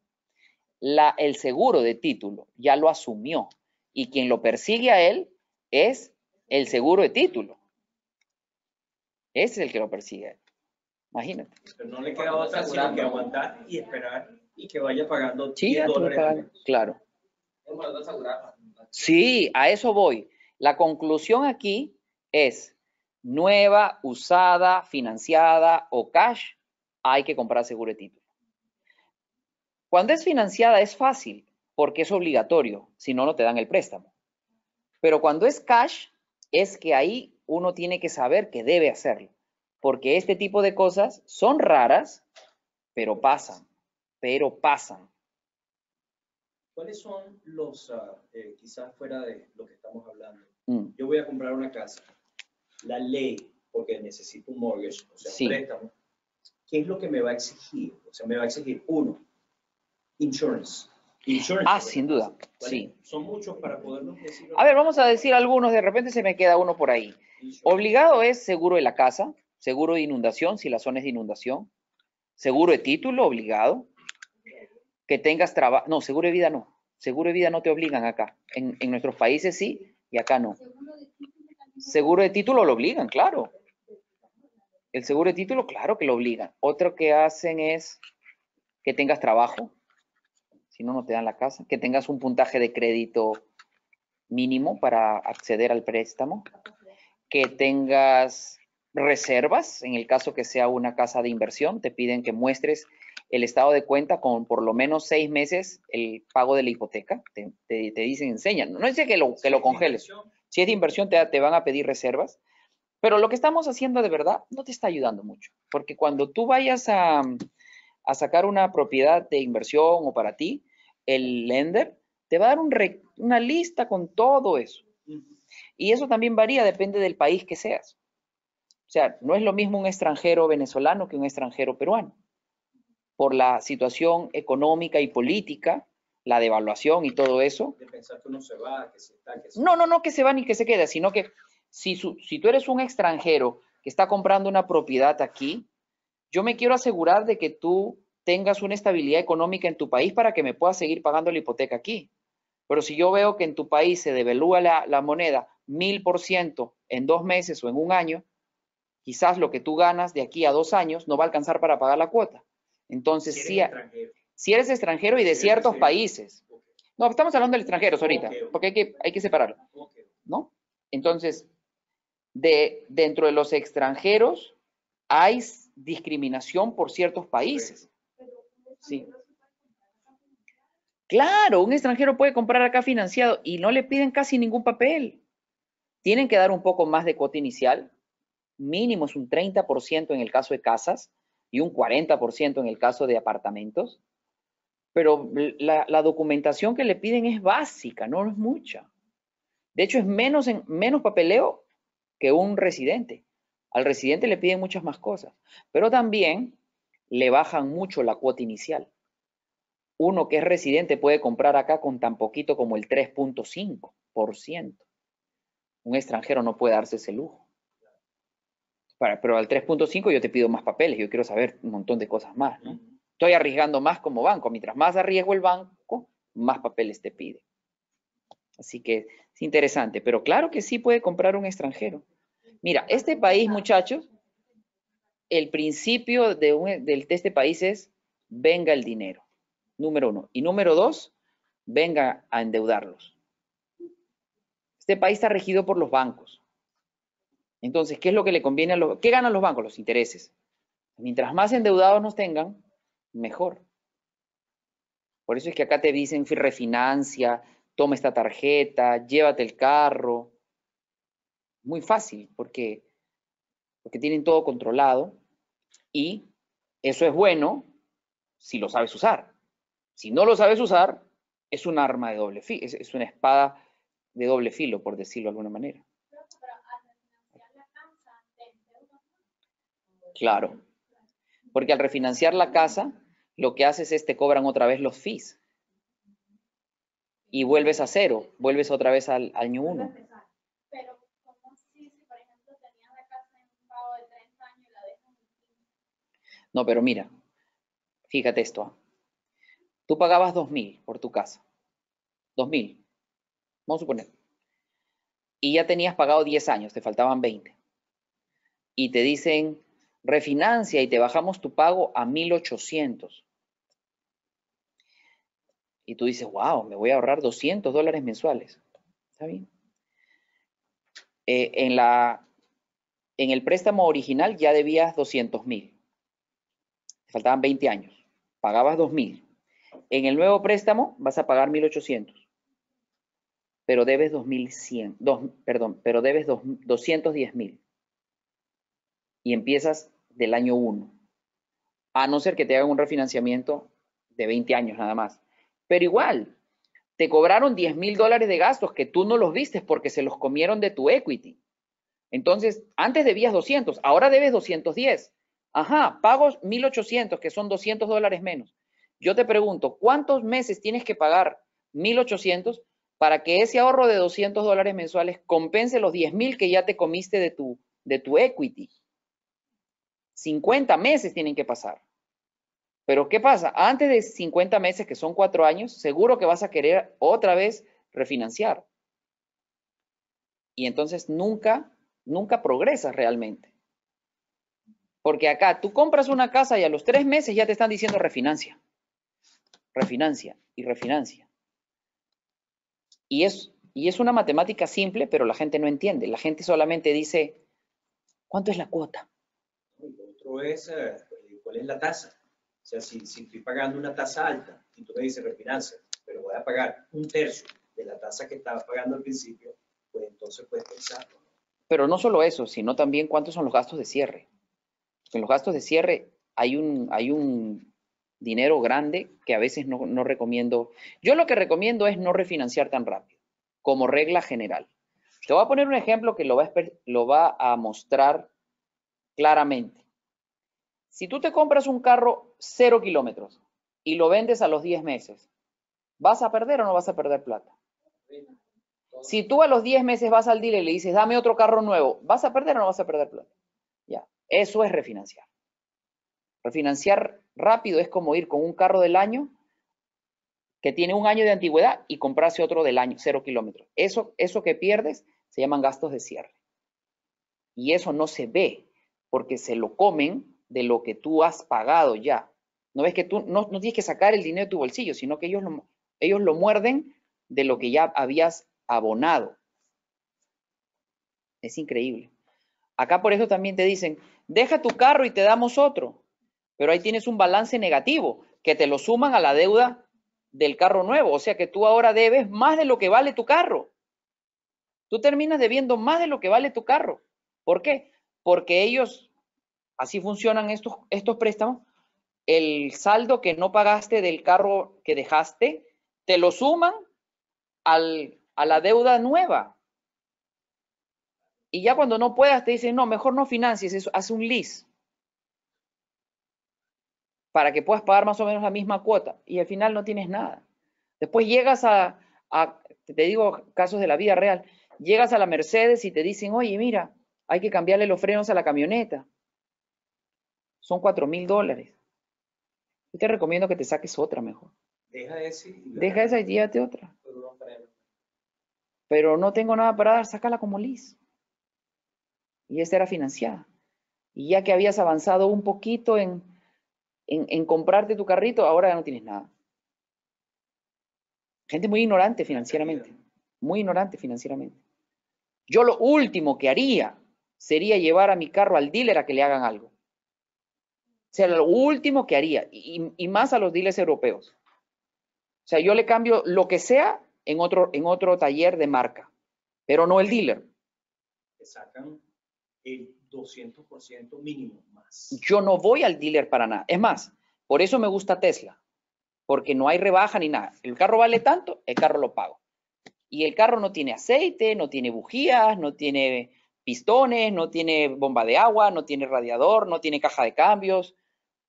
la, el seguro de título ya lo asumió y quien lo persigue a él es el seguro de título. Ese es el que lo persigue a él. Imagínate. Pero no le queda otra sino que aguantar y esperar y que vaya pagando Sí, 10 ya tuve que dólares. al pagar. mes. Claro. Sí, a eso voy. La conclusión aquí es nueva, usada, financiada o cash, hay que comprar seguro de título. Cuando es financiada es fácil porque es obligatorio, si no, no te dan el préstamo. Pero cuando es cash, es que ahí uno tiene que saber que debe hacerlo, porque este tipo de cosas son raras, pero pasan, pero pasan. ¿Cuáles son los, ah, eh, quizás fuera de lo que estamos hablando? Mm, Yo voy a comprar una casa. La ley, porque necesito un mortgage, o sea, Sí. un préstamo. ¿Qué es lo que me va a exigir? O sea, me va a exigir, uno, insurance. Insurance Ah, sin duda, casa. ¿Cuáles sí. Son muchos para poderlos decir. A ver, vamos a decir algunos, de repente se me queda uno por ahí. Insurance. Obligado es seguro de la casa, seguro de inundación, si la zona es de inundación, seguro de título, obligado, que tengas trabajo, no, seguro de vida no, seguro de vida no te obligan acá, en, en nuestros países sí, y acá no. Seguro de título lo obligan, claro. El seguro de título, claro que lo obligan. Otro que hacen es que tengas trabajo, si no, no te dan la casa, que tengas un puntaje de crédito mínimo para acceder al préstamo, que tengas reservas, en el caso que sea una casa de inversión, te piden que muestres el estado de cuenta con por lo menos seis meses el pago de la hipoteca, te, te- te dicen, enseñan, no dice que lo, que lo congeles, si es de inversión te, te van a pedir reservas, pero lo que estamos haciendo de verdad no te está ayudando mucho, porque cuando tú vayas a, a sacar una propiedad de inversión o para ti, el lender te va a dar un re- una lista con todo eso. Y eso también varía, depende del país que seas. O sea, no es lo mismo un extranjero venezolano que un extranjero peruano. Por la situación económica y política, la devaluación y todo eso, De pensar que uno se va, que se está, que se no, no, no que se va ni que se quede, sino que si, su- si tú eres un extranjero que está comprando una propiedad aquí, yo me quiero asegurar de que tú tengas una estabilidad económica en tu país para que me puedas seguir pagando la hipoteca aquí. Pero si yo veo que en tu país se devalúa la, la moneda mil por ciento en dos meses o en un año, quizás lo que tú ganas de aquí a dos años no va a alcanzar para pagar la cuota. Entonces, si eres extranjero. si eres extranjero y de Si ciertos países, no, estamos hablando de extranjeros ahorita, porque hay que, hay que separarlo. ¿no? Entonces, de, dentro de los extranjeros hay discriminación por ciertos países. Sí. Claro, un extranjero puede comprar acá financiado y no le piden casi ningún papel. Tienen que dar un poco más de cuota inicial, mínimo es un 30% en el caso de casas y un 40% en el caso de apartamentos, pero la, la documentación que le piden es básica, no es mucha. De hecho, es menos, en, menos papeleo que un residente. Al residente le piden muchas más cosas, pero también le bajan mucho la cuota inicial. Uno que es residente puede comprar acá con tan poquito como el 3.5%. Un extranjero no puede darse ese lujo. Para- pero al 3.5 yo te pido más papeles, yo quiero saber un montón de cosas más. ¿no? Estoy arriesgando más como banco. Mientras más arriesgo el banco, más papeles te pide. Así que es interesante, pero claro que sí puede comprar un extranjero. Mira, este país, muchachos, el principio de, este país es venga el dinero, número uno. Y número dos, venga a endeudarlos. Este país está regido por los bancos. Entonces, ¿qué es lo que le conviene a los... ¿Qué ganan los bancos? Los intereses. Mientras más endeudados nos tengan, mejor. Por eso es que acá te dicen "Fi- refinancia, toma esta tarjeta, llévate el carro. Muy fácil, porque, porque tienen todo controlado y eso es bueno si lo sabes usar. Si no lo sabes usar, es un arma de doble filo, es, una espada de doble filo, por decirlo de alguna manera. Claro. Porque al refinanciar la casa, lo que haces es te cobran otra vez los fees. Y vuelves a cero, vuelves otra vez al año uno. Pero, ¿cómo si, si, por ejemplo, tenías la casa en un pago de 30 años y la dejas en 15? No, pero mira, fíjate esto. ¿ah? Tú pagabas dos mil por tu casa. Dos mil. Vamos a suponer. Y ya tenías pagado 10 años, te faltaban 20. Y te dicen, refinancia y te bajamos tu pago a 1800. Y tú dices, wow, me voy a ahorrar 200 dólares mensuales. ¿Está bien? Eh, en, la, en el préstamo original ya debías 200 mil. Te faltaban 20 años. Pagabas 2.000. En el nuevo préstamo vas a pagar 1.800. Pero debes 2.100. Dos, perdón, pero debes dos- 210.000. Y empiezas del año 1. A no ser que te hagan un refinanciamiento de 20 años nada más. Pero igual, te cobraron 10 mil dólares de gastos que tú no los vistes porque se los comieron de tu equity. Entonces, antes debías 200, ahora debes 210. Ajá, pagos 1.800, que son 200 dólares menos. Yo te pregunto, ¿cuántos meses tienes que pagar 1.800 para que ese ahorro de 200 dólares mensuales compense los 10.000 que ya te comiste de tu, de tu equity? 50 meses tienen que pasar. Pero ¿qué pasa? Antes de 50 meses, que son cuatro años, seguro que vas a querer otra vez refinanciar. Y entonces nunca, nunca progresas realmente. Porque acá tú compras una casa y a los tres meses ya te están diciendo refinancia. Refinancia y refinancia. Y es, y es una matemática simple, pero la gente no entiende. La gente solamente dice, ¿cuánto es la cuota? Y lo otro es, eh, ¿cuál es la tasa? O sea, si, si estoy pagando una tasa alta y tú me dices refinancia, pero voy a pagar un tercio de la tasa que estaba pagando al principio, pues entonces puedes pensarlo. Pero no solo eso, sino también cuántos son los gastos de cierre. En los gastos de cierre hay un, dinero grande que a veces no, recomiendo. Yo lo que recomiendo es no refinanciar tan rápido, como regla general. Te voy a poner un ejemplo que lo va a, lo va a mostrar claramente. Si tú te compras un carro cero kilómetros y lo vendes a los 10 meses, ¿vas a perder o no vas a perder plata? Si tú a los 10 meses vas al dealer y le dices, dame otro carro nuevo, ¿vas a perder o no vas a perder plata? Ya, eso es refinanciar. Refinanciar rápido es como ir con un carro del año que tiene un año de antigüedad y comprarse otro del año, cero kilómetros. Eso, eso que pierdes se llaman gastos de cierre. Y eso no se ve porque se lo comen de lo que tú has pagado ya. No ves que tú no, tienes que sacar el dinero de tu bolsillo, sino que ellos lo, ellos lo muerden de lo que ya habías abonado. Es increíble. Acá por eso también te dicen, deja tu carro y te damos otro. Pero ahí tienes un balance negativo, que te lo suman a la deuda del carro nuevo. O sea que tú ahora debes más de lo que vale tu carro. Tú terminas debiendo más de lo que vale tu carro. ¿Por qué? Porque ellos, así funcionan estos, estos préstamos, el saldo que no pagaste del carro que dejaste, te lo suman al, a la deuda nueva. Y ya cuando no puedas te dicen, no, mejor no financies eso, haz un lease. Para que puedas pagar más o menos la misma cuota. Y al final no tienes nada. Después llegas a, a, te digo casos de la vida real, llegas a la Mercedes y te dicen, oye, mira, hay que cambiarle los frenos a la camioneta. Son cuatro mil dólares. Yo te recomiendo que te saques otra mejor. Deja ese y Deja esa y llévate otra. Pero no tengo nada para dar, sácala como lease. Y esta era financiada. Y ya que habías avanzado un poquito en, en, en comprarte tu carrito, ahora ya no tienes nada. Gente muy ignorante financieramente. Muy ignorante financieramente. Yo lo último que haría sería llevar a mi carro al dealer a que le hagan algo. Sea, lo último que haría, y, y más a los dealers europeos. O sea, yo le cambio lo que sea en otro, en otro taller de marca, pero no el dealer. te sacan el 200% mínimo más. Yo no voy al dealer para nada. Es más, por eso me gusta Tesla, porque no hay rebaja ni nada. El carro vale tanto, el carro lo pago. Y el carro no tiene aceite, no tiene bujías, no tiene pistones, no tiene bomba de agua, no tiene radiador, no tiene caja de cambios,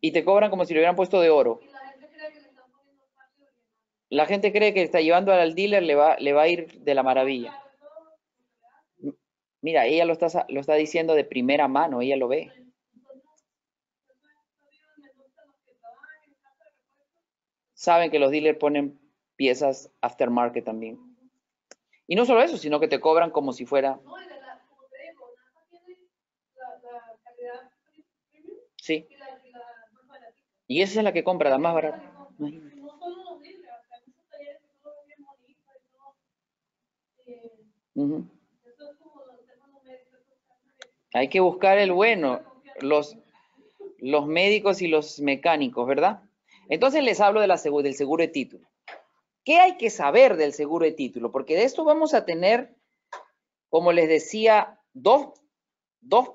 Y te cobran como si le hubieran puesto de oro. La gente cree que está llevando al dealer, le va, le va a ir de la maravilla. Mira, ella lo está, lo está diciendo de primera mano, ella lo ve. Saben que los dealers ponen piezas aftermarket también. Y no solo eso, sino que te cobran como si fuera, sí. y la, y la más baratita. Y esa es la que compra, la más barata. Imagínate. Hay que buscar el bueno, los, los médicos y los mecánicos, ¿verdad? Entonces les hablo de la segu- del seguro de título. ¿Qué hay que saber del seguro de título? Porque de esto vamos a tener, como les decía, dos, dos,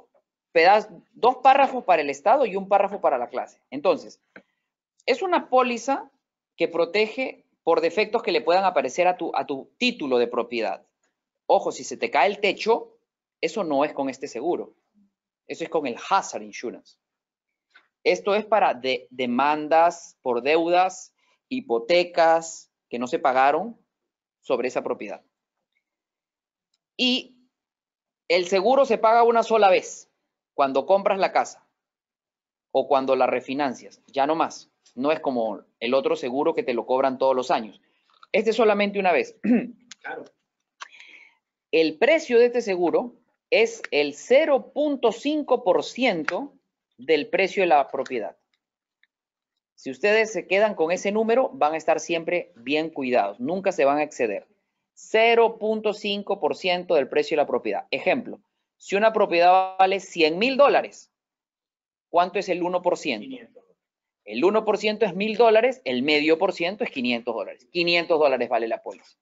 pedaz- dos párrafos para el Estado y un párrafo para la clase. Entonces, es una póliza que protege por defectos que le puedan aparecer a tu, a tu título de propiedad. Ojo, si se te cae el techo, eso no es con este seguro. Eso es con el hazard insurance. Esto es para de- demandas por deudas, hipotecas que no se pagaron sobre esa propiedad. Y el seguro se paga una sola vez, cuando compras la casa o cuando la refinancias, ya no más. No es como el otro seguro que te lo cobran todos los años. Este es solamente una vez. Claro, El precio de este seguro es el 0.5% del precio de la propiedad. Si ustedes se quedan con ese número, van a estar siempre bien cuidados, nunca se van a exceder. 0.5% del precio de la propiedad. Ejemplo, si una propiedad vale 100 mil dólares, ¿cuánto es el 1%? 500. El 1% es mil dólares, el medio por ciento es 500 dólares. 500 dólares vale la póliza.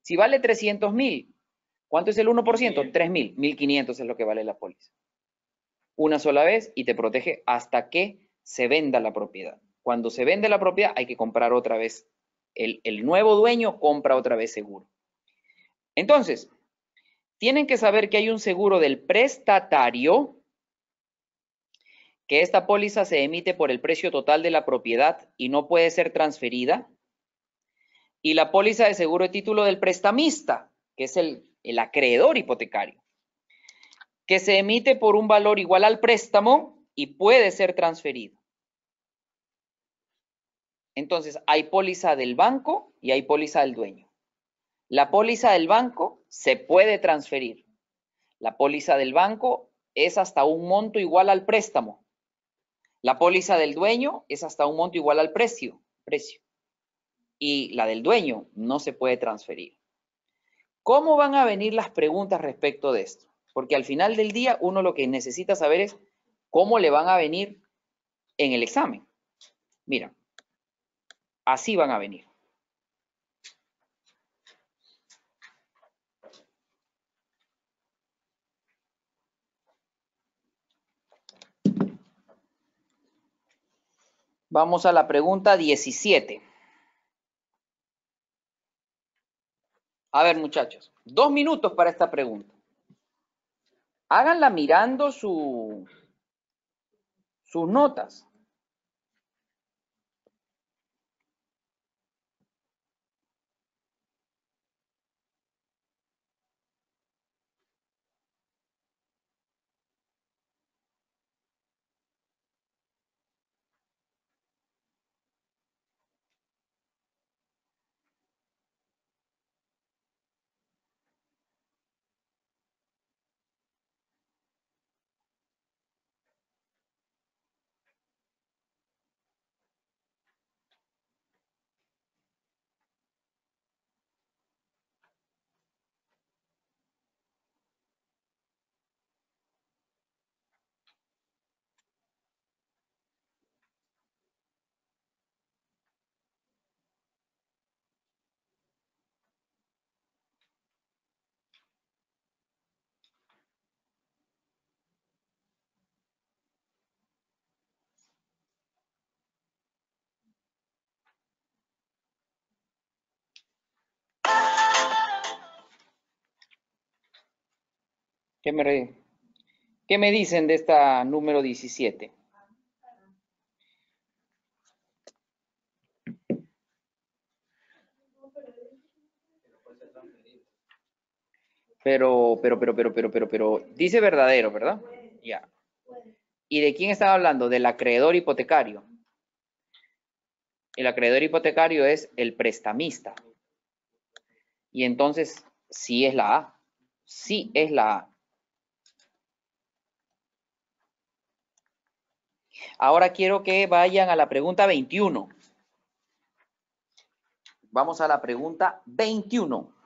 Si vale 300 mil, ¿cuánto es el 1%? 3 mil. 1500 es lo que vale la póliza. Una sola vez y te protege hasta que se venda la propiedad. Cuando se vende la propiedad hay que comprar otra vez. El, el nuevo dueño compra otra vez seguro. Entonces, tienen que saber que hay un seguro del prestatario que esta póliza se emite por el precio total de la propiedad y no puede ser transferida. Y la póliza de seguro de título del prestamista, que es el, el acreedor hipotecario, que se emite por un valor igual al préstamo y puede ser transferido. Entonces, hay póliza del banco y hay póliza del dueño. La póliza del banco se puede transferir. La póliza del banco es hasta un monto igual al préstamo. La póliza del dueño es hasta un monto igual al precio, precio. Y la del dueño no se puede transferir. ¿Cómo van a venir las preguntas respecto de esto? Porque al final del día uno lo que necesita saber es cómo le van a venir en el examen. Mira, así van a venir. Vamos a la pregunta 17. A ver, muchachos, dos minutos para esta pregunta. Háganla mirando su, sus notas. ¿Qué me, ¿Qué me dicen de esta número 17? Pero, pero, pero, pero, pero, pero, pero, dice verdadero, ¿verdad? Ya. ¿Y de quién estaba hablando? Del acreedor hipotecario. El acreedor hipotecario es el prestamista. Y entonces, sí es la A. Sí es la A. Ahora quiero que vayan a la pregunta 21. Vamos a la pregunta 21.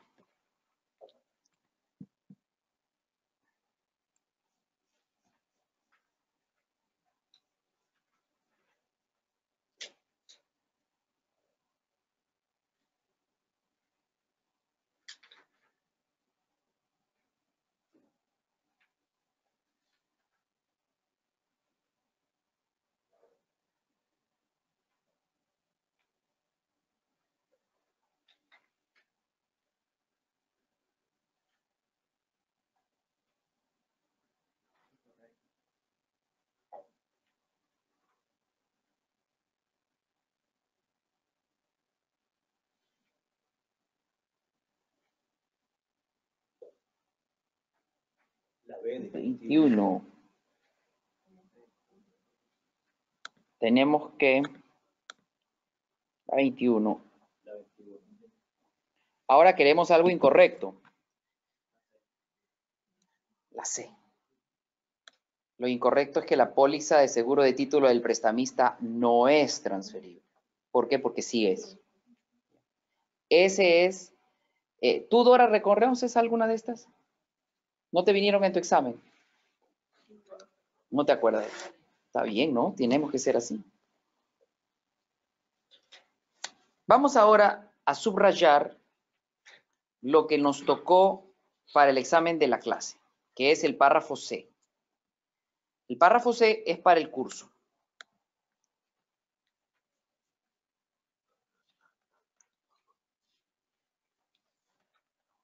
21. Tenemos que... La 21. La 21. Ahora queremos algo incorrecto. La C. Lo incorrecto es que la póliza de seguro de título del prestamista no es transferible. ¿Por qué? Porque sí es. Ese es... eh, ¿Tú, Dora, reconoces alguna de estas? ¿No te vinieron en tu examen? No te acuerdas. Está bien, ¿no? Tenemos que ser así. Vamos ahora a subrayar lo que nos tocó para el examen de la clase, que es el párrafo C. El párrafo C es para el curso.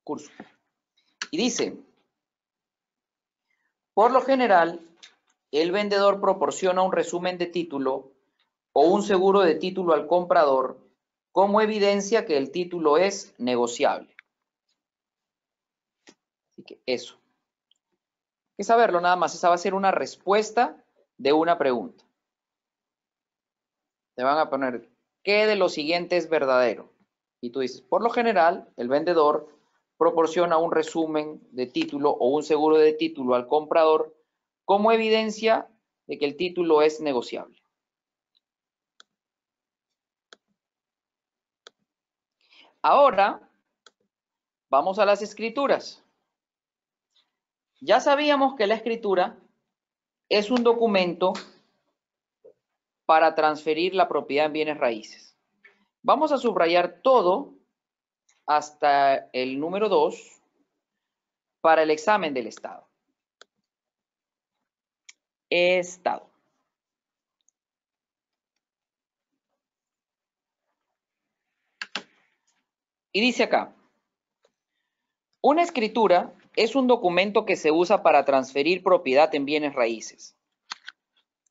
Curso. Y dice, por lo general, el vendedor proporciona un resumen de título o un seguro de título al comprador como evidencia que el título es negociable. Así que eso. Hay que saberlo nada más. Esa va a ser una respuesta de una pregunta. Te van a poner, ¿qué de lo siguiente es verdadero? Y tú dices, por lo general, el vendedor proporciona un resumen de título o un seguro de título al comprador como evidencia de que el título es negociable. Ahora, vamos a las escrituras. Ya sabíamos que la escritura es un documento para transferir la propiedad en bienes raíces. Vamos a subrayar todo hasta el número 2 para el examen del Estado. Estado. Y dice acá, una escritura es un documento que se usa para transferir propiedad en bienes raíces.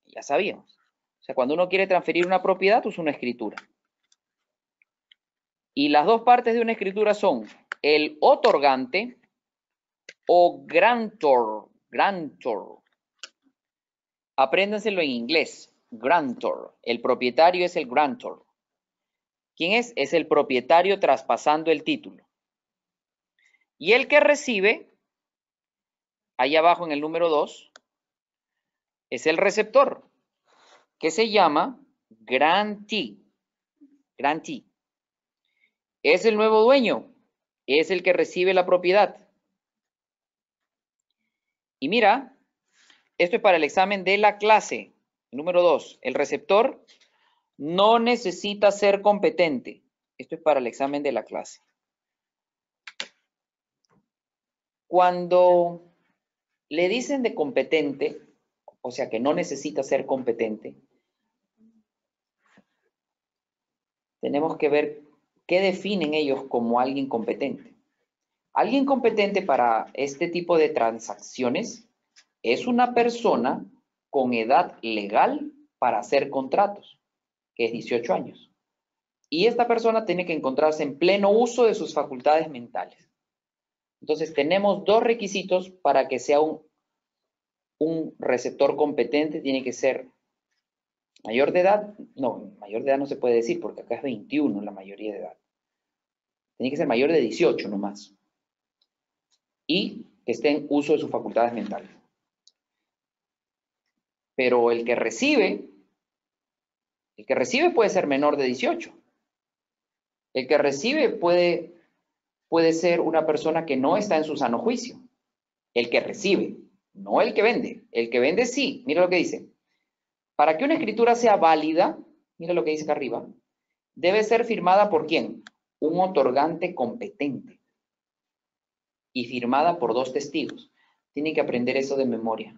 Ya sabíamos. O sea, cuando uno quiere transferir una propiedad, usa una escritura. Y las dos partes de una escritura son el otorgante o grantor. Grantor. Apréndanselo en inglés. Grantor. El propietario es el grantor. ¿Quién es? Es el propietario traspasando el título. Y el que recibe, ahí abajo en el número 2, es el receptor, que se llama grantee. Grantee. Es el nuevo dueño, es el que recibe la propiedad. Y mira, esto es para el examen de la clase. Número 2, el receptor no necesita ser competente. Esto es para el examen de la clase. Cuando le dicen de competente, o sea que no necesita ser competente, tenemos que ver qué definen ellos como alguien competente. Alguien competente para este tipo de transacciones es una persona con edad legal para hacer contratos, que es 18 años. Y esta persona tiene que encontrarse en pleno uso de sus facultades mentales. Entonces, tenemos dos requisitos para que sea un, un receptor competente. Tiene que ser mayor de edad. No, mayor de edad no se puede decir porque acá es 21 la mayoría de edad. Tiene que ser mayor de 18 nomás. Y que esté en uso de sus facultades mentales. Pero el que recibe, el que recibe puede ser menor de 18. El que recibe puede, puede ser una persona que no está en su sano juicio. El que recibe, no el que vende. El que vende sí, mira lo que dice. Para que una escritura sea válida, mira lo que dice acá arriba, debe ser firmada por quién? Un otorgante competente. Y firmada por dos testigos. Tienen que aprender eso de memoria.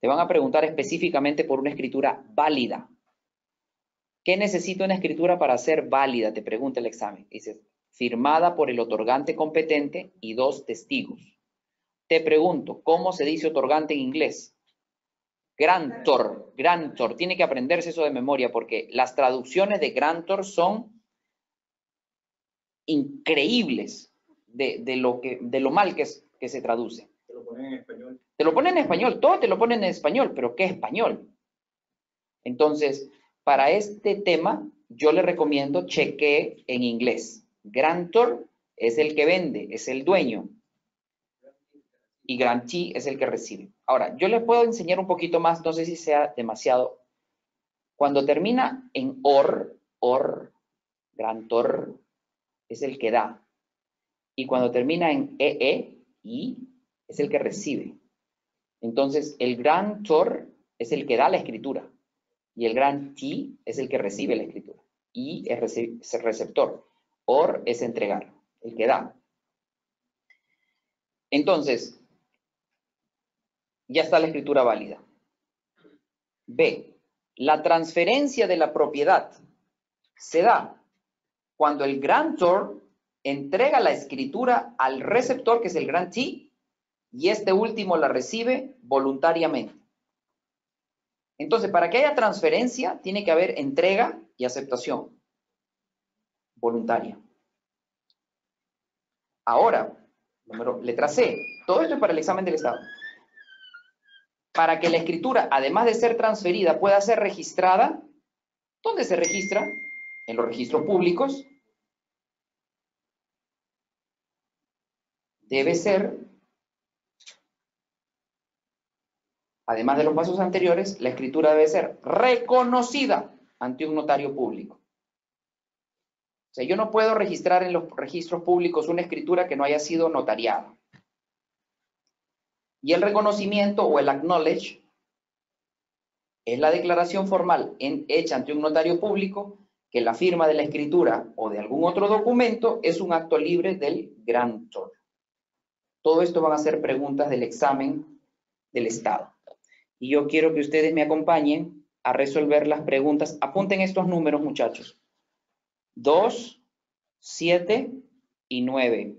Te van a preguntar específicamente por una escritura válida. ¿Qué necesita una escritura para ser válida? Te pregunta el examen. Dices, firmada por el otorgante competente y dos testigos. Te pregunto, ¿cómo se dice otorgante en inglés? Grantor, grantor. Tiene que aprenderse eso de memoria porque las traducciones de grantor son increíbles de, de lo, que, de lo mal que, es- que se traduce. Te lo ponen en español. Te lo ponen en español, todo te lo ponen en español, pero ¿qué español? Entonces, para este tema, yo le recomiendo cheque en inglés. Grantor es el que vende, es el dueño. Y grantee es el que recibe. Ahora, yo les puedo enseñar un poquito más, no sé si sea demasiado. Cuando termina en or, or, grantor es el que da. Y cuando termina en ee, i, es el que recibe. Entonces, el grantor es el que da la escritura y el gran T es el que recibe la escritura. Rece- es el receptor. Or es entregar, el que da. Entonces, ya está la escritura válida. B. La transferencia de la propiedad se da cuando el grantor entrega la escritura al receptor, que es el gran T, y este último la recibe voluntariamente. Entonces, para que haya transferencia, tiene que haber entrega y aceptación voluntaria. Ahora, número, letra C. Todo esto es para el examen del Estado. Para que la escritura, además de ser transferida, pueda ser registrada, ¿dónde se registra? En los registros públicos. Debe ser Además de los pasos anteriores, la escritura debe ser reconocida ante un notario público. O sea, yo no puedo registrar en los registros públicos una escritura que no haya sido notariada. Y el reconocimiento o el acknowledge es la declaración formal hecha ante un notario público que la firma de la escritura o de algún otro documento es un acto libre del grantor. Todo esto van a ser preguntas del examen del Estado. Y yo quiero que ustedes me acompañen a resolver las preguntas. Apunten estos números, muchachos. 2, 7 y 9.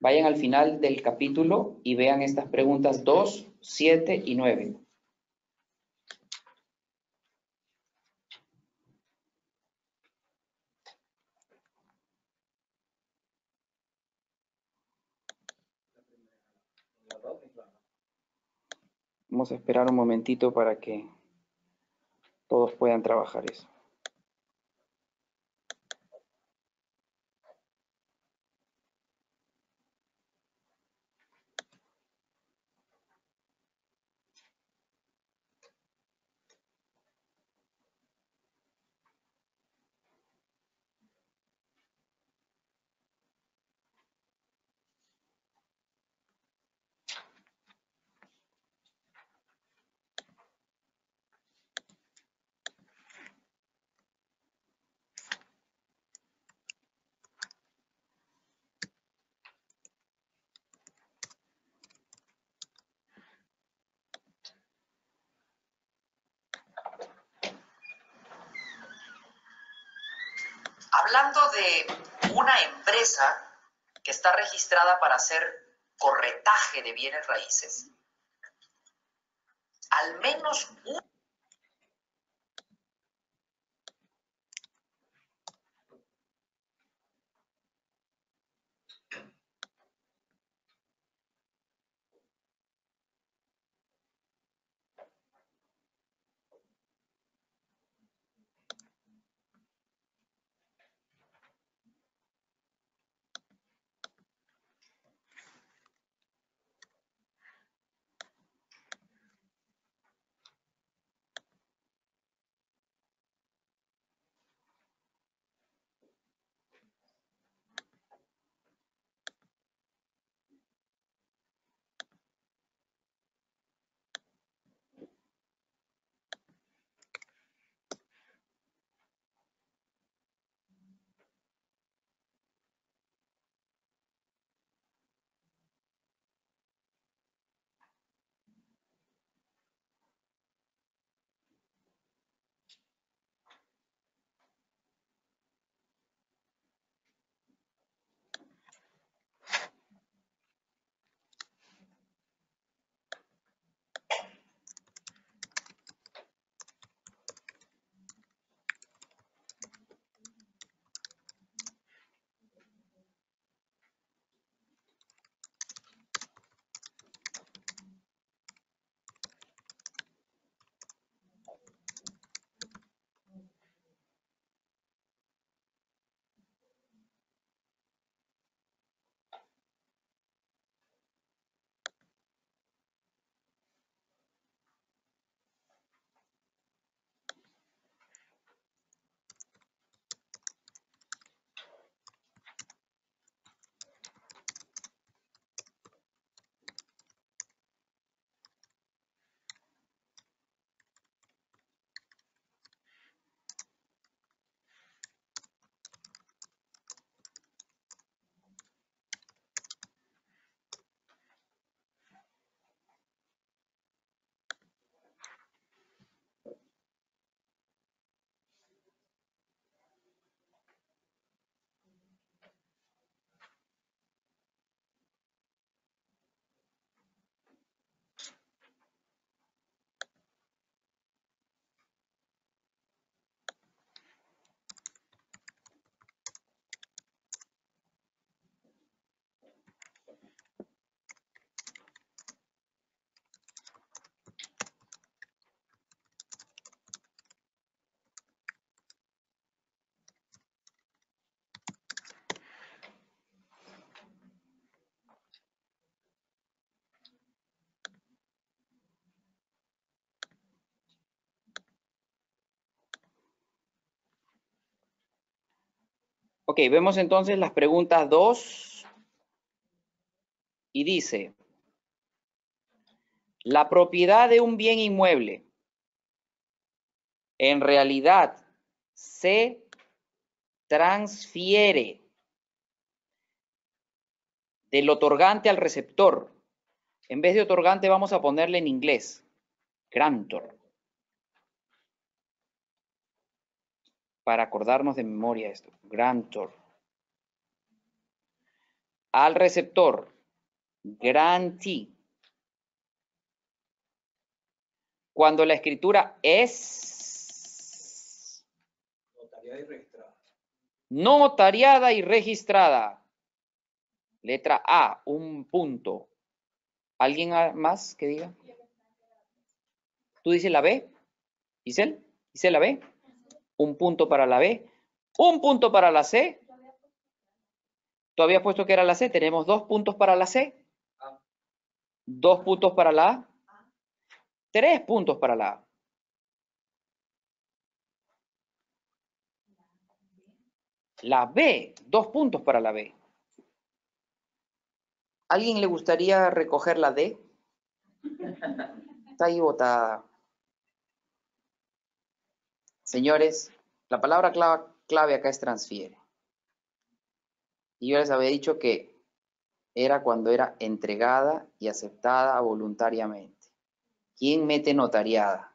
Vayan al final del capítulo y vean estas preguntas 2, 7 y 9. Vamos a esperar un momentito para que todos puedan trabajar eso. Hablando de una empresa que está registrada para hacer corretaje de bienes raíces, al menos un Ok, vemos entonces las preguntas 2 y dice, la propiedad de un bien inmueble en realidad se transfiere del otorgante al receptor. En vez de otorgante vamos a ponerle en inglés, grantor. Para acordarnos de memoria esto, grantor. Al receptor, grantee. Cuando la escritura es Notariada y registrada. notariada y registrada. Letra A, un punto. ¿Alguien más que diga? ¿Tú dices la B? ¿Isel? ¿Isel la B? Un punto para la B. Un punto para la C. Tú habías puesto que era la C. Tenemos dos puntos para la C. Dos puntos para la A. Tres puntos para la A. La B, dos puntos para la B. ¿Alguien le gustaría recoger la D? Está ahí botada. Señores, la palabra clave, acá es transfiere. Y yo les había dicho que era cuando era entregada y aceptada voluntariamente. ¿Quién mete notariada?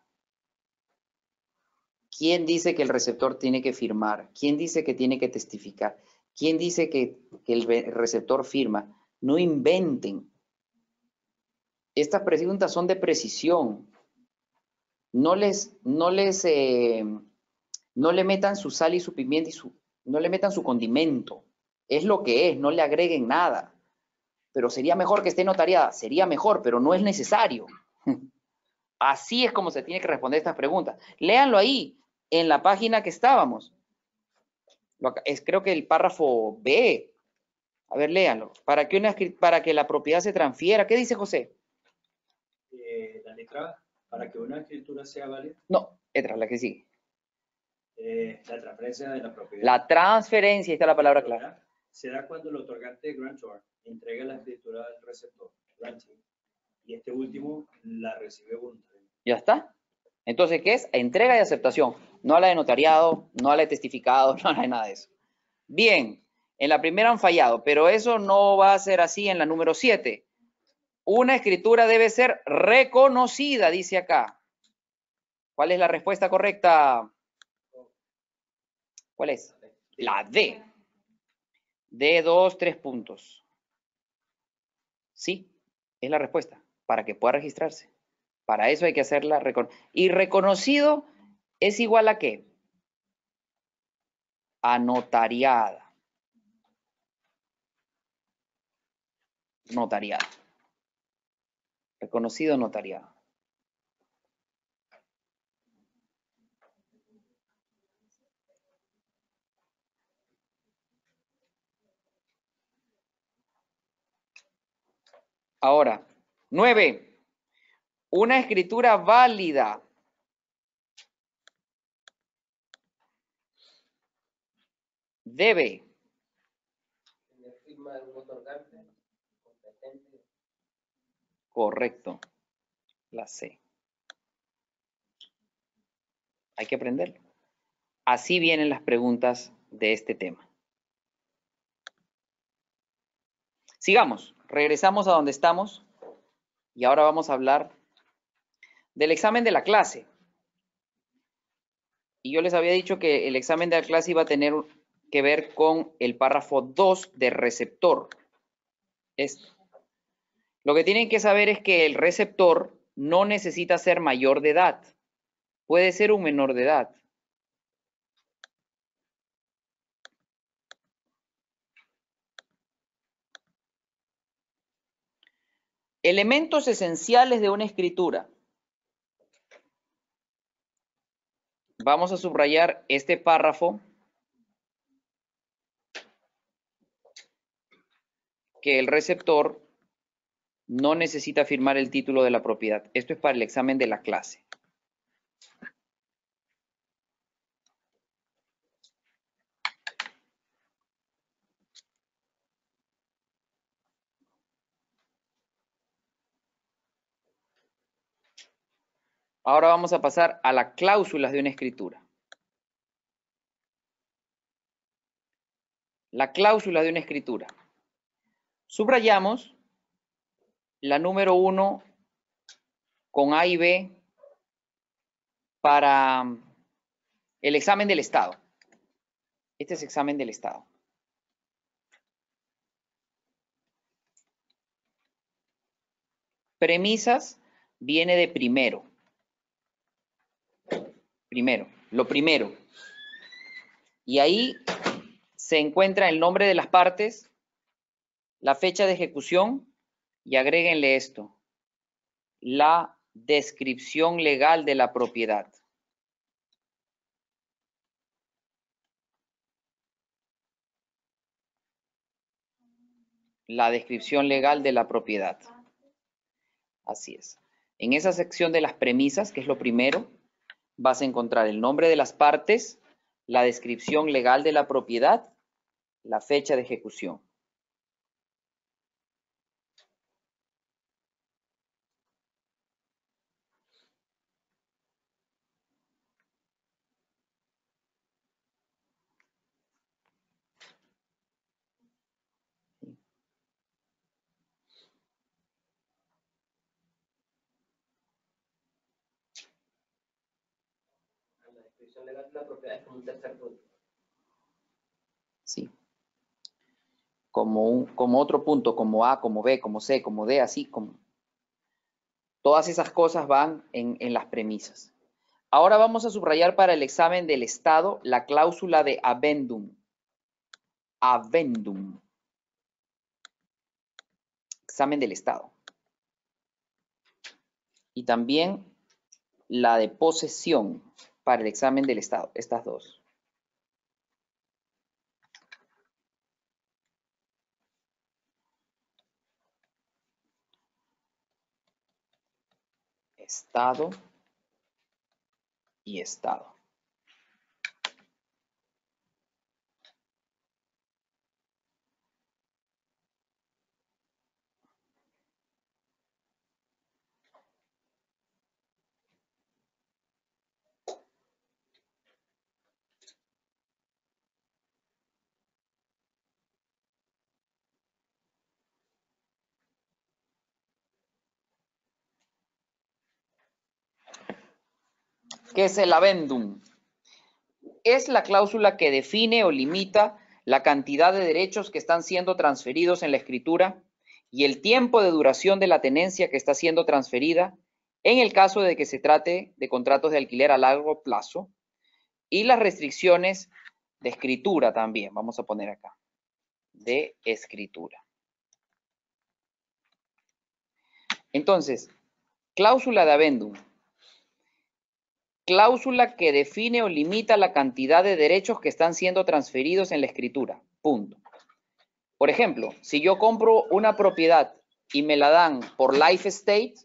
¿Quién dice que el receptor tiene que firmar? ¿Quién dice que tiene que testificar? ¿Quién dice que, que el receptor firma? No inventen. Estas preguntas son de precisión. No les, no les, eh, no le metan su sal y su pimienta y su, no le metan su condimento. Es lo que es, no le agreguen nada. Pero sería mejor que esté notariada, sería mejor, pero no es necesario. Así es como se tiene que responder estas preguntas. Léanlo ahí, en la página que estábamos. Es, creo que el párrafo B. A ver, léanlo. Para que, una, para que la propiedad se transfiera. ¿Qué dice José? Eh, la letra para que una escritura sea válida, No, letra, la que sigue. eh, la transferencia de la propiedad. La transferencia, está la palabra clave. ¿verdad? Se da cuando el otorgante grantor entrega la escritura al receptor, granting, y este último la recibe voluntariamente. Ya está. Entonces, ¿qué es? Entrega y aceptación. No a la de notariado, no a la de testificado, no a la de nada de eso. Bien, en la primera han fallado, pero eso no va a ser así en la número 7. Una escritura debe ser reconocida, dice acá. ¿Cuál es la respuesta correcta? ¿Cuál es? La D. D, dos, tres puntos. Sí, es la respuesta, para que pueda registrarse. Para eso hay que hacerla. recono- y reconocido es igual a qué? A notariada. Notariada. Reconocido notariado. Ahora, nueve. Una escritura válida debe Tener firma de un otorgante competente. Correcto. La C. Hay que aprenderlo. Así vienen las preguntas de este tema. Sigamos. Regresamos a donde estamos. Y ahora vamos a hablar del examen de la clase. Y yo les había dicho que el examen de la clase iba a tener que ver con el párrafo 2 de receptor. Esto. Lo que tienen que saber es que el receptor no necesita ser mayor de edad. Puede ser un menor de edad. Elementos esenciales de una escritura. Vamos a subrayar este párrafo que el receptor no necesita firmar el título de la propiedad. Esto es para el examen de la clase. Ahora vamos a pasar a las cláusulas de una escritura. La cláusula de una escritura. Subrayamos la número uno con A y B para el examen del Estado. Este es examen del Estado. Premisas viene de primero. Primero, lo primero. Y ahí se encuentra el nombre de las partes, la fecha de ejecución y agréguenle esto, la descripción legal de la propiedad. La descripción legal de la propiedad. Así es. En esa sección de las premisas, que es lo primero, vas a encontrar el nombre de las partes, la descripción legal de la propiedad, la fecha de ejecución. La descripción legal de la propiedad es como un tercer punto. Sí. Como, un, como otro punto, como A, como B, como C, como D, así como. Todas esas cosas van en, las premisas. Ahora vamos a subrayar para el examen del Estado la cláusula de abendum. Abendum. Examen del Estado. Y también la de posesión para el examen del Estado. Estas dos. Estado y Estado. ¿Qué es el abendum? Es la cláusula que define o limita la cantidad de derechos que están siendo transferidos en la escritura y el tiempo de duración de la tenencia que está siendo transferida en el caso de que se trate de contratos de alquiler a largo plazo y las restricciones de escritura también, vamos a poner acá, de escritura. Entonces, cláusula de abendum cláusula que define o limita la cantidad de derechos que están siendo transferidos en la escritura. Punto. Por ejemplo, si yo compro una propiedad y me la dan por life estate,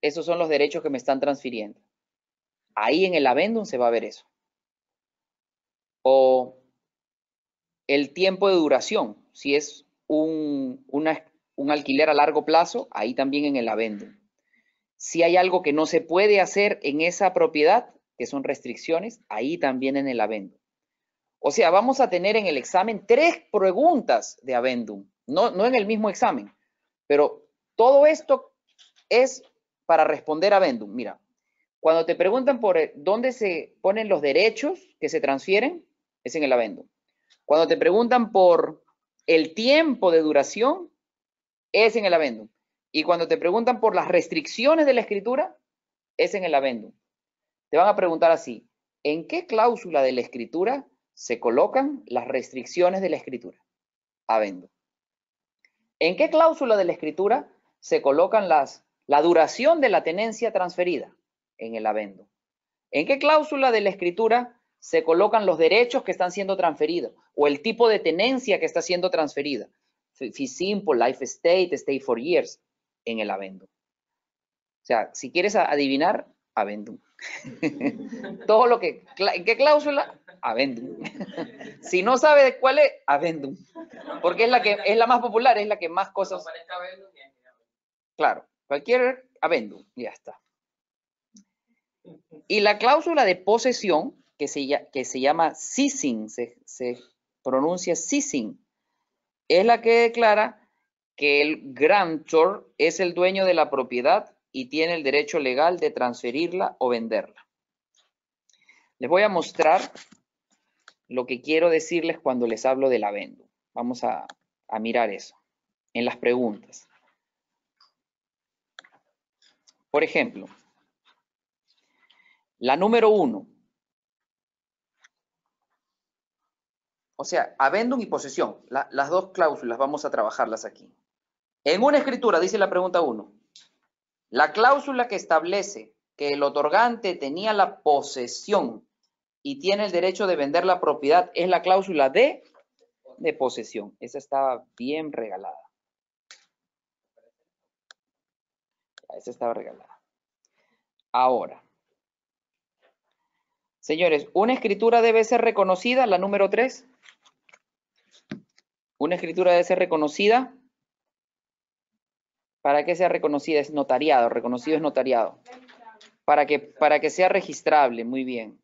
esos son los derechos que me están transfiriendo. Ahí en el abendum se va a ver eso. O el tiempo de duración, si es un, un alquiler a largo plazo, ahí también en el abendum si hay algo que no se puede hacer en esa propiedad, que son restricciones, ahí también en el abendum. O sea, vamos a tener en el examen tres preguntas de abendum, no, no en el mismo examen, pero todo esto es para responder a abendum. Mira, cuando te preguntan por eh, dónde se ponen los derechos que se transfieren, es en el abendum. Cuando te preguntan por el tiempo de duración, es en el abendum. Y cuando te preguntan por las restricciones de la escritura, es en el abendum. Te van a preguntar así, ¿en qué cláusula de la escritura se colocan las restricciones de la escritura? Abendum. ¿En qué cláusula de la escritura se colocan las, la duración de la tenencia transferida? En el abendum. ¿En qué cláusula de la escritura se colocan los derechos que están siendo transferidos o el tipo de tenencia que está siendo transferida? Fee simple, life estate, stay for years en el abendum. O sea, si quieres adivinar, abendum. Todo lo que, cla- ¿en qué cláusula? Abendum. si no sabe de cuál es, abendum. Porque es la que es la más popular, es la que más cosas, claro, cualquier abendum, ya está. Y la cláusula de posesión, que se, que se llama ceasing, se, se pronuncia ceasing, es la que declara que el grantor es el dueño de la propiedad y tiene el derecho legal de transferirla o venderla. Les voy a mostrar lo que quiero decirles cuando les hablo de la vendo. Vamos a, mirar eso en las preguntas. Por ejemplo, la número uno. O sea, abendum y posesión. la- las dos cláusulas vamos a trabajarlas aquí. En una escritura, dice la pregunta uno, la cláusula que establece que el otorgante tenía la posesión y tiene el derecho de vender la propiedad es la cláusula de, de posesión. Esa estaba bien regalada. Esa estaba regalada. Ahora, señores, una escritura debe ser reconocida, la número 3. Una escritura debe ser reconocida. ¿Para qué sea reconocida? Es notariado, reconocido es notariado. Para que, para que sea registrable, muy bien.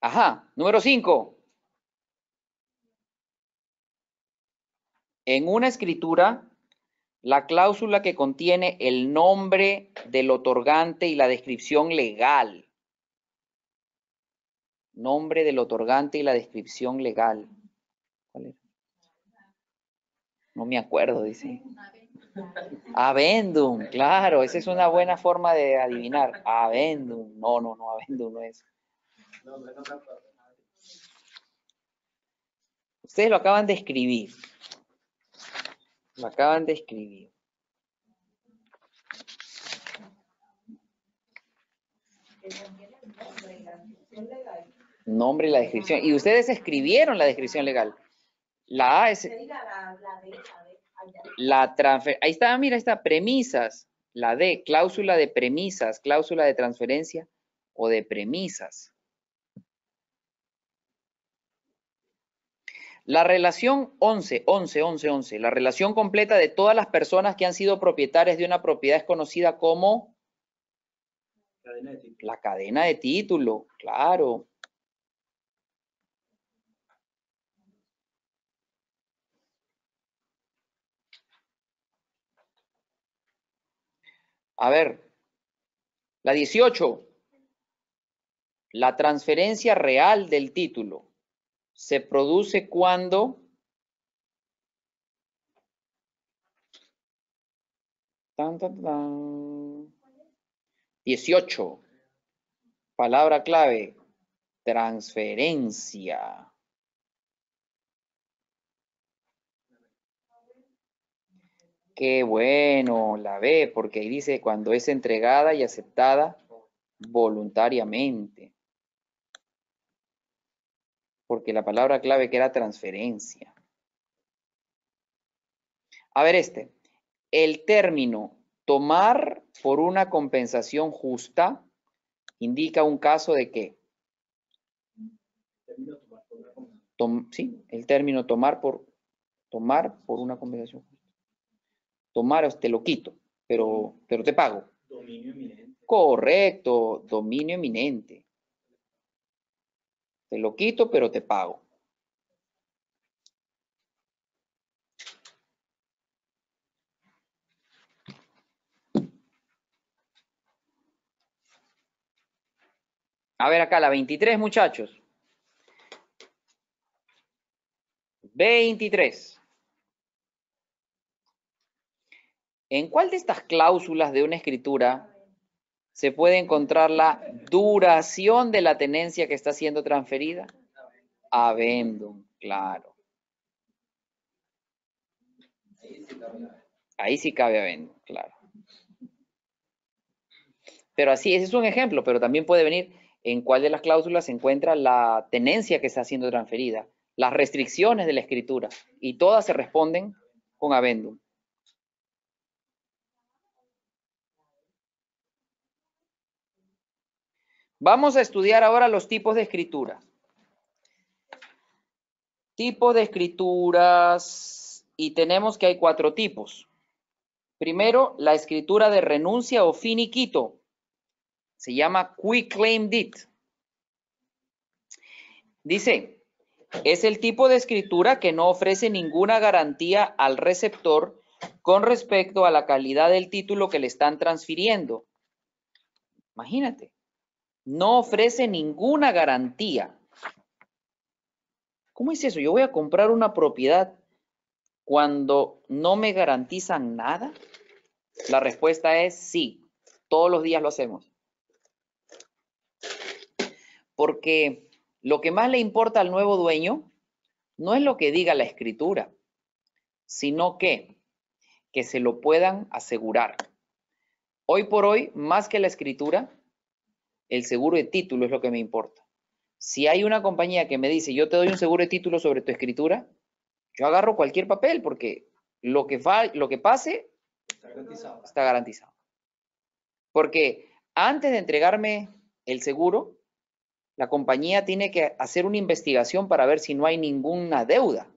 Ajá, número 5. En una escritura, la cláusula que contiene el nombre del otorgante y la descripción legal. Nombre del otorgante y la descripción legal. ¿Cuál era? No me acuerdo, dice. Avendum, claro, esa es una buena forma de adivinar. Avendum, no, no, no, Avendum no es. Ustedes lo acaban de escribir. Lo acaban de escribir. Nombre y la descripción. Y ustedes escribieron la descripción legal. La A es la, transfer. Ahí está, mira, ahí está, premisas. La D, cláusula de premisas, cláusula de transferencia o de premisas. La relación 11, 11, 11, 11, la relación completa de todas las personas que han sido propietarias de una propiedad es conocida como Cadena de título. la cadena de título, claro. A ver, la 18. La transferencia real del título se produce cuando Tan, tan, tan. 18. Palabra clave. Transferencia. Qué bueno, la B, porque ahí dice cuando es entregada y aceptada voluntariamente. Porque la palabra clave que era transferencia. A ver este. El término tomar por una compensación justa indica un caso de tom- sí, el término tomar por, tomar por una compensación justa. Tomar, te lo quito, pero, pero te pago. Dominio eminente. Correcto, dominio eminente. Te lo quito, pero te pago. A ver acá, la 23, muchachos. 23. ¿En cuál de estas cláusulas de una escritura se puede encontrar la duración de la tenencia que está siendo transferida? Avendum, claro. Ahí sí cabe avendum, claro. Pero así, ese es un ejemplo, pero también puede venir en cuál de las cláusulas se encuentra la tenencia que está siendo transferida, las restricciones de la escritura, y todas se responden con avendum. Vamos a estudiar ahora los tipos de escritura. Tipos de escrituras y tenemos que hay cuatro tipos. Primero, la escritura de renuncia o finiquito. Se llama quick claim deed. Dice, es el tipo de escritura que no ofrece ninguna garantía al receptor con respecto a la calidad del título que le están transfiriendo. Imagínate, no ofrece ninguna garantía. ¿Cómo es eso? Yo voy a comprar una propiedad cuando no me garantizan nada. La respuesta es sí, todos los días lo hacemos. Porque lo que más le importa al nuevo dueño no es lo que diga la escritura, sino que, que se lo puedan asegurar. Hoy por hoy, más que la escritura, el seguro de título es lo que me importa. Si hay una compañía que me dice, yo te doy un seguro de título sobre tu escritura, yo agarro cualquier papel porque lo que, lo que pase Está garantizado. está garantizado. Porque antes de entregarme el seguro, la compañía tiene que hacer una investigación para ver si no hay ninguna deuda.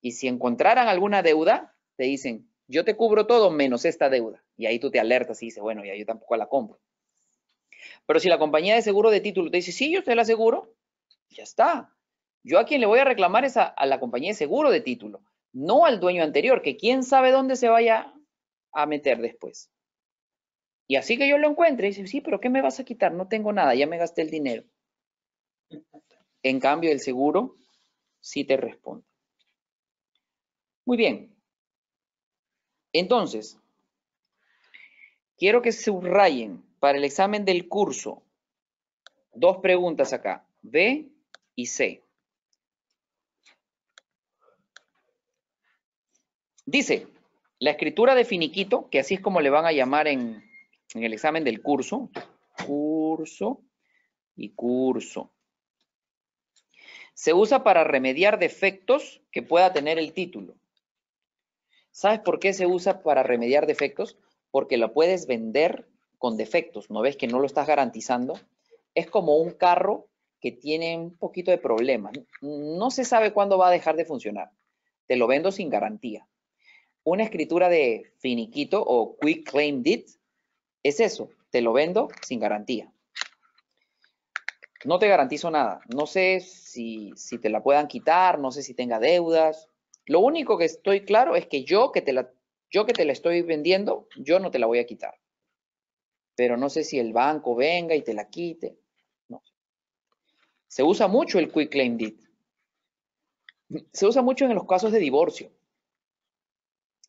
Y si encontraran alguna deuda, te dicen, yo te cubro todo menos esta deuda. Y ahí tú te alertas y dices, bueno, ya yo tampoco la compro. Pero si la compañía de seguro de título te dice, sí, yo te la aseguro, ya está. Yo a quien le voy a reclamar es a, la compañía de seguro de título, no al dueño anterior, que quién sabe dónde se vaya a meter después. Y así que yo lo encuentre, dice, sí, pero ¿qué me vas a quitar? No tengo nada, ya me gasté el dinero. En cambio, el seguro sí te responde. Muy bien. Entonces, quiero que subrayen para el examen del curso dos preguntas acá, B y C. Dice, la escritura de finiquito, que así es como le van a llamar en, el examen del curso, curso y curso. Se usa para remediar defectos que pueda tener el título. ¿Sabes por qué se usa para remediar defectos? Porque lo puedes vender con defectos. ¿No ves que no lo estás garantizando? Es como un carro que tiene un poquito de problemas. No se sabe cuándo va a dejar de funcionar. Te lo vendo sin garantía. Una escritura de finiquito o quick claim deed es eso. Te lo vendo sin garantía. No te garantizo nada. No sé si, si te la puedan quitar, no sé si tenga deudas. Lo único que estoy claro es que yo que te la, yo que te la estoy vendiendo, yo no te la voy a quitar. Pero no sé si el banco venga y te la quite. No. Se usa mucho el quick claim deed. Se usa mucho en los casos de divorcio,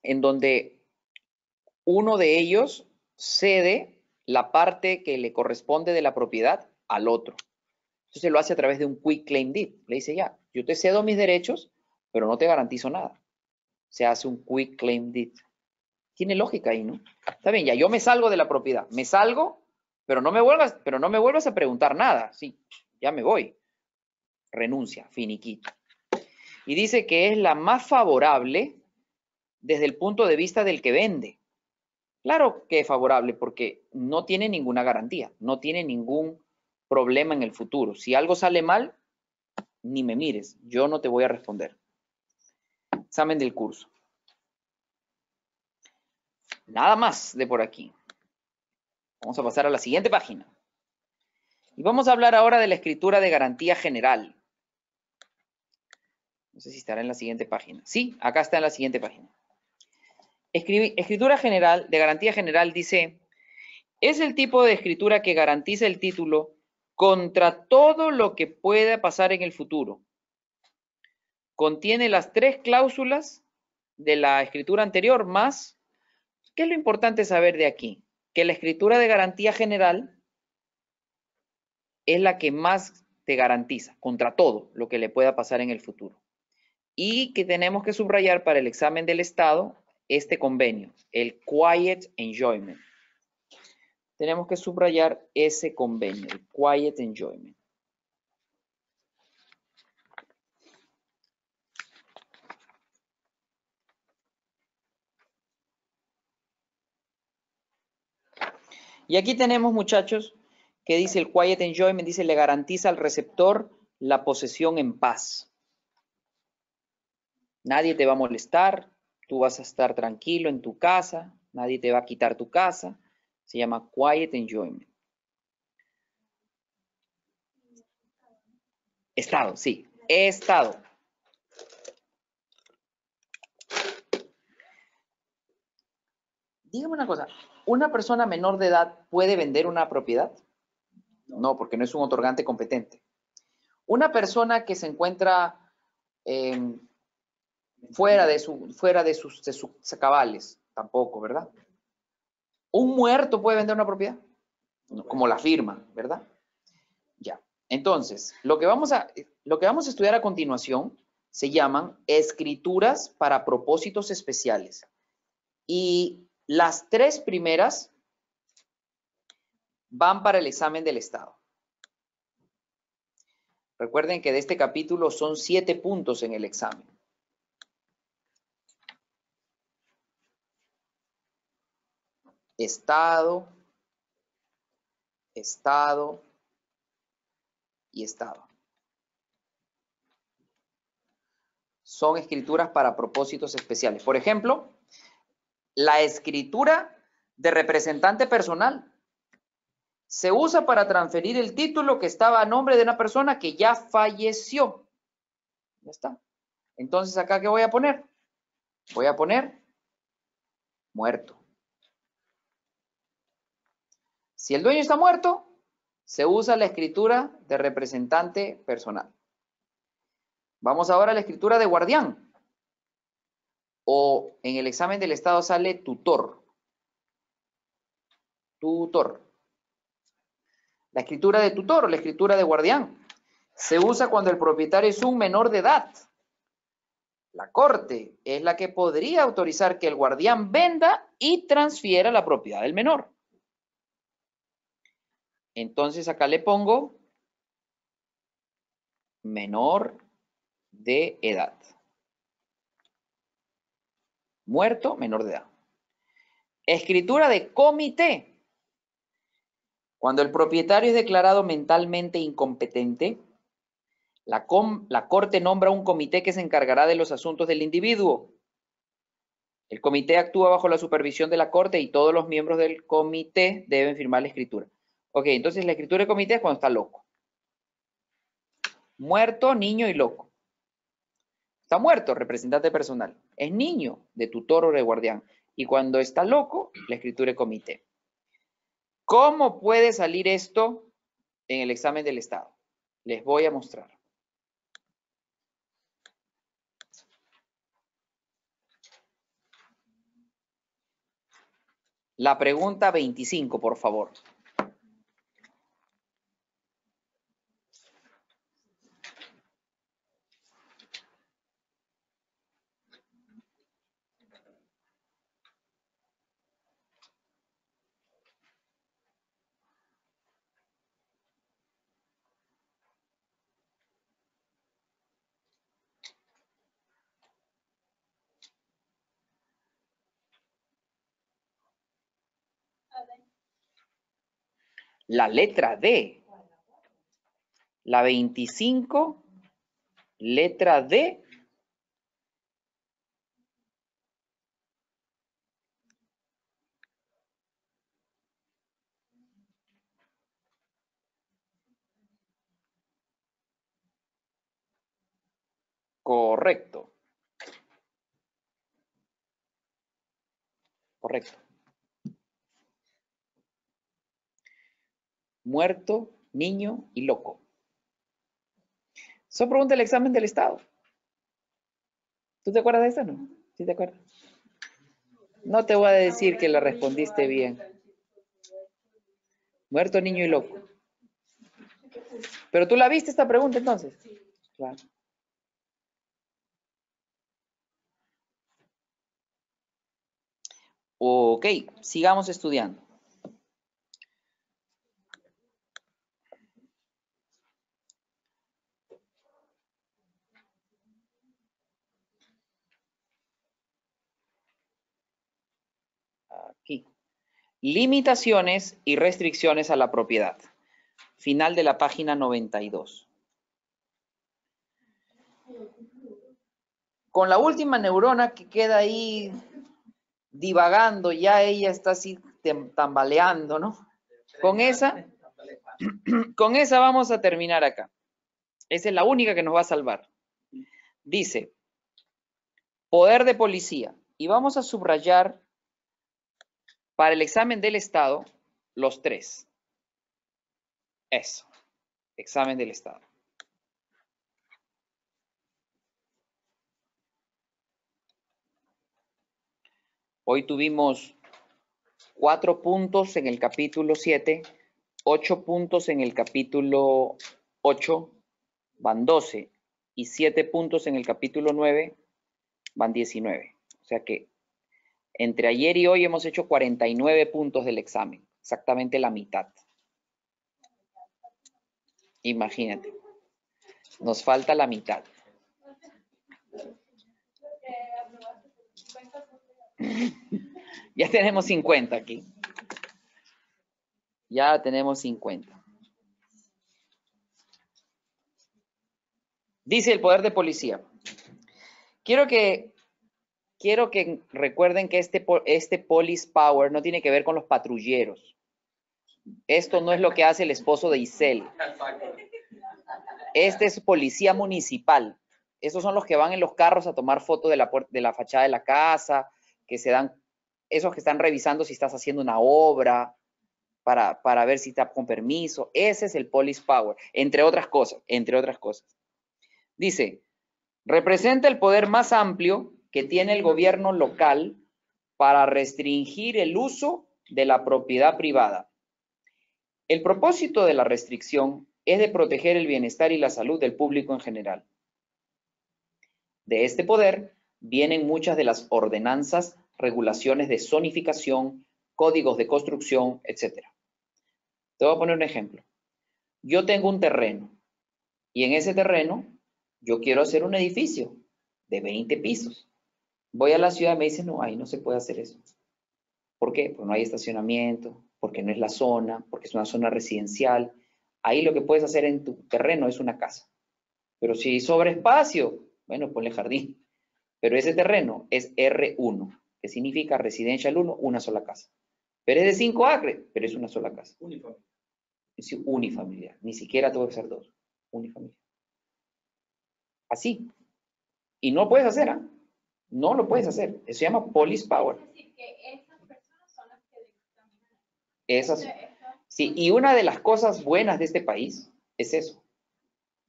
en donde uno de ellos cede la parte que le corresponde de la propiedad al otro. Entonces lo hace a través de un quick claim deed. Le dice ya, yo te cedo mis derechos, pero no te garantizo nada. Se hace un quick claim deed. Tiene lógica ahí, ¿no? Está bien, ya yo me salgo de la propiedad. Me salgo, pero no me vuelvas, pero no me vuelvas a preguntar nada. Sí, ya me voy. Renuncia, finiquito. Y dice que es la más favorable desde el punto de vista del que vende. Claro que es favorable porque no tiene ninguna garantía, no tiene ningún problema en el futuro. Si algo sale mal, ni me mires, yo no te voy a responder. Examen del curso. Nada más de por aquí. Vamos a pasar a la siguiente página. Y vamos a hablar ahora de la escritura de garantía general. No sé si estará en la siguiente página. Sí, acá está en la siguiente página. Escritura general, de garantía general, dice, es el tipo de escritura que garantiza el título contra todo lo que pueda pasar en el futuro. Contiene las tres cláusulas de la escritura anterior más, ¿qué es lo importante saber de aquí? Que la escritura de garantía general es la que más te garantiza contra todo lo que le pueda pasar en el futuro. Y que tenemos que subrayar para el examen del Estado este convenio, el Quiet Enjoyment. Tenemos que subrayar ese convenio, el Quiet Enjoyment. Y aquí tenemos, muchachos, que dice el Quiet Enjoyment, dice, le garantiza al receptor la posesión en paz. Nadie te va a molestar, tú vas a estar tranquilo en tu casa, nadie te va a quitar tu casa. Se llama quiet enjoyment. Estado, sí, estado. Dígame una cosa, ¿una persona menor de edad puede vender una propiedad? No, porque no es un otorgante competente. Una persona que se encuentra eh, fuera, de, su, fuera de, sus, de sus cabales, tampoco, ¿verdad? ¿Un muerto puede vender una propiedad? No, como la firma, ¿verdad? Ya. Entonces, lo que, vamos a, lo que vamos a estudiar a continuación se llaman escrituras para propósitos especiales. Y las tres primeras van para el examen del Estado. Recuerden que de este capítulo son siete puntos en el examen. Estado, Estado y Estado. Son escrituras para propósitos especiales. Por ejemplo, la escritura de representante personal se usa para transferir el título que estaba a nombre de una persona que ya falleció. Ya está. Entonces, acá, ¿qué voy a poner? Voy a poner muerto. Si el dueño está muerto, se usa la escritura de representante personal. Vamos ahora a la escritura de guardián. O en el examen del Estado sale tutor. Tutor. La escritura de tutor la escritura de guardián se usa cuando el propietario es un menor de edad. La corte es la que podría autorizar que el guardián venda y transfiera la propiedad del menor. Entonces acá le pongo menor de edad. Muerto, menor de edad. Escritura de comité. Cuando el propietario es declarado mentalmente incompetente, la, Corte nombra un comité que se encargará de los asuntos del individuo. El comité actúa bajo la supervisión de la Corte y todos los miembros del comité deben firmar la escritura. Ok, entonces la escritura de comité es cuando está loco. Muerto, niño y loco. Está muerto, representante personal. Es niño, de tutor o de guardián. Y cuando está loco, la escritura de comité. ¿Cómo puede salir esto en el examen del Estado? Les voy a mostrar. La pregunta 25, por favor. La letra D. La 25, letra D. Correcto. Correcto. Muerto, niño y loco. Eso pregunta el examen del Estado. ¿Tú te acuerdas de eso, no? ¿Sí te acuerdas? No te voy a decir que la respondiste bien. Muerto, niño y loco. Pero tú la viste esta pregunta entonces. Claro. Ok, sigamos estudiando. Aquí. Limitaciones y restricciones a la propiedad. Final de la página 92. con la última neurona que queda ahí divagando, ya ella está así tambaleando, ¿no? Con esa, con esa vamos a terminar acá. Esa es la única que nos va a salvar. Dice, poder de policía. Y vamos a subrayar para el examen del Estado los tres. Eso, examen del Estado. Hoy tuvimos cuatro puntos en el capítulo 7, ocho puntos en el capítulo 8, van 12, y siete puntos en el capítulo 9, van 19. O sea que entre ayer y hoy hemos hecho 49 puntos del examen, exactamente la mitad. Imagínate, nos falta la mitad. Ya tenemos 50 aquí. Ya tenemos 50. Dice el poder de policía. Quiero que, quiero que recuerden que este, este police power no tiene que ver con los patrulleros. Esto no es lo que hace el esposo de Isel. Este es policía municipal. Estos son los que van en los carros a tomar fotos de la, de la fachada de la casa, que se dan, esos que están revisando si estás haciendo una obra para, para ver si está con permiso. Ese es el police power, entre otras cosas, entre otras cosas. Dice, representa el poder más amplio que tiene el gobierno local para restringir el uso de la propiedad privada. El propósito de la restricción es de proteger el bienestar y la salud del público en general. De este poder vienen muchas de las ordenanzas, regulaciones de zonificación, códigos de construcción, etc. Te voy a poner un ejemplo. Yo tengo un terreno y en ese terreno yo quiero hacer un edificio de 20 pisos. Voy a la ciudad y me dicen, no, ahí no se puede hacer eso. ¿Por qué? Porque no hay estacionamiento, porque no es la zona, porque es una zona residencial. Ahí lo que puedes hacer en tu terreno es una casa. Pero si sobra espacio, bueno, ponle jardín. Pero ese terreno es R1, que significa Residential 1, una sola casa. Pero es de 5 acres, pero es una sola casa. Unifamiliar. Es unifamiliar. Ni siquiera tuvo que ser dos. Unifamiliar. Así. Y no lo puedes hacer, ¿ah? No lo puedes hacer. Eso se llama police power. Es decir, que esas personas son las que. Esas, sí, y una de las cosas buenas de este país es eso.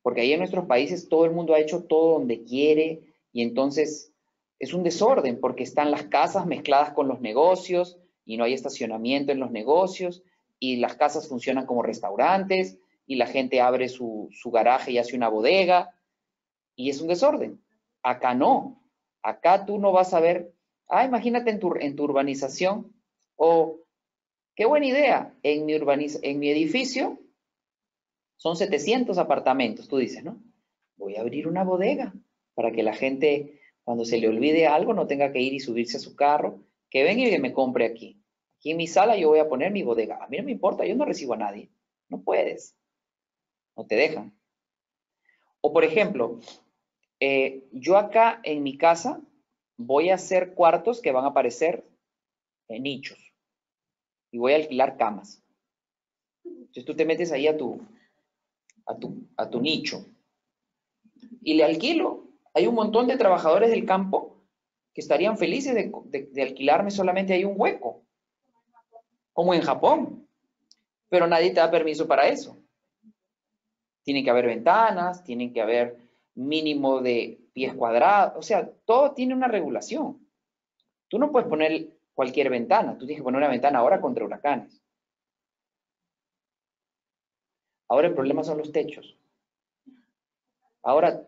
Porque ahí en nuestros países todo el mundo ha hecho todo donde quiere y entonces es un desorden porque están las casas mezcladas con los negocios y no hay estacionamiento en los negocios y las casas funcionan como restaurantes y la gente abre su, su garaje y hace una bodega y es un desorden. Acá no. Acá tú no vas a ver, ah, imagínate en tu, en tu urbanización o qué buena idea, en mi, urbaniz- en mi edificio son 700 apartamentos, tú dices, ¿no? Voy a abrir una bodega para que la gente, cuando se le olvide algo, no tenga que ir y subirse a su carro, que venga y que me compre aquí. Aquí en mi sala yo voy a poner mi bodega. A mí no me importa, yo no recibo a nadie. No puedes. No te dejan. O por ejemplo, eh, yo acá en mi casa voy a hacer cuartos que van a aparecer en nichos y voy a alquilar camas. Entonces tú te metes ahí a tu, a tu, a tu nicho y le alquilo. Hay un montón de trabajadores del campo que estarían felices de, de- alquilarme solamente ahí un hueco, como en Japón. Pero nadie te da permiso para eso. Tienen que haber ventanas, tienen que haber mínimo de pies cuadrados, o sea, todo tiene una regulación. Tú no puedes poner cualquier ventana, tú tienes que poner una ventana ahora contra huracanes. Ahora el problema son los techos. Ahora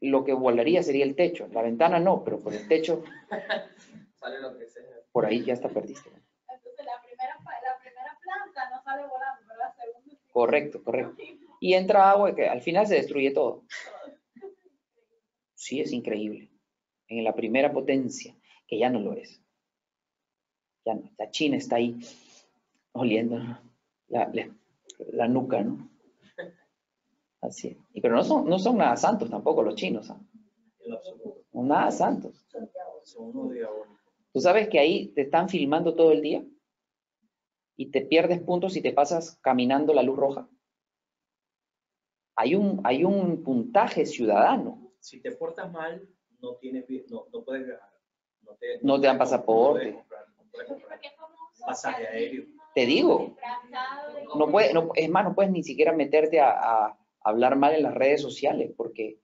lo que volaría sería el techo, la ventana no, pero por el techo, Sale lo que sea. por ahí ya está perdiste. Entonces, la primera, la primera planta no sale volando, pero la segunda. Correcto, correcto. Y entra agua y que al final se destruye todo. Sí, es increíble. En la primera potencia, que ya no lo es. Ya no. La China está ahí oliendo la, la- la nuca, ¿no? Así. Y pero no son, no son nada santos tampoco los chinos. ¿ah? En lo absoluto. Nada santos. Tú sabes que ahí te están filmando todo el día y te pierdes puntos si te pasas caminando la luz roja. Hay un, hay un puntaje ciudadano. Si te portas mal, no, tienes, no, no puedes viajar. No te, No te dan pasaporte. Comprar, puedes comprar pasaje aéreo. Te digo, no puedes, no, es más, no puedes ni siquiera meterte a, a hablar mal en las redes sociales porque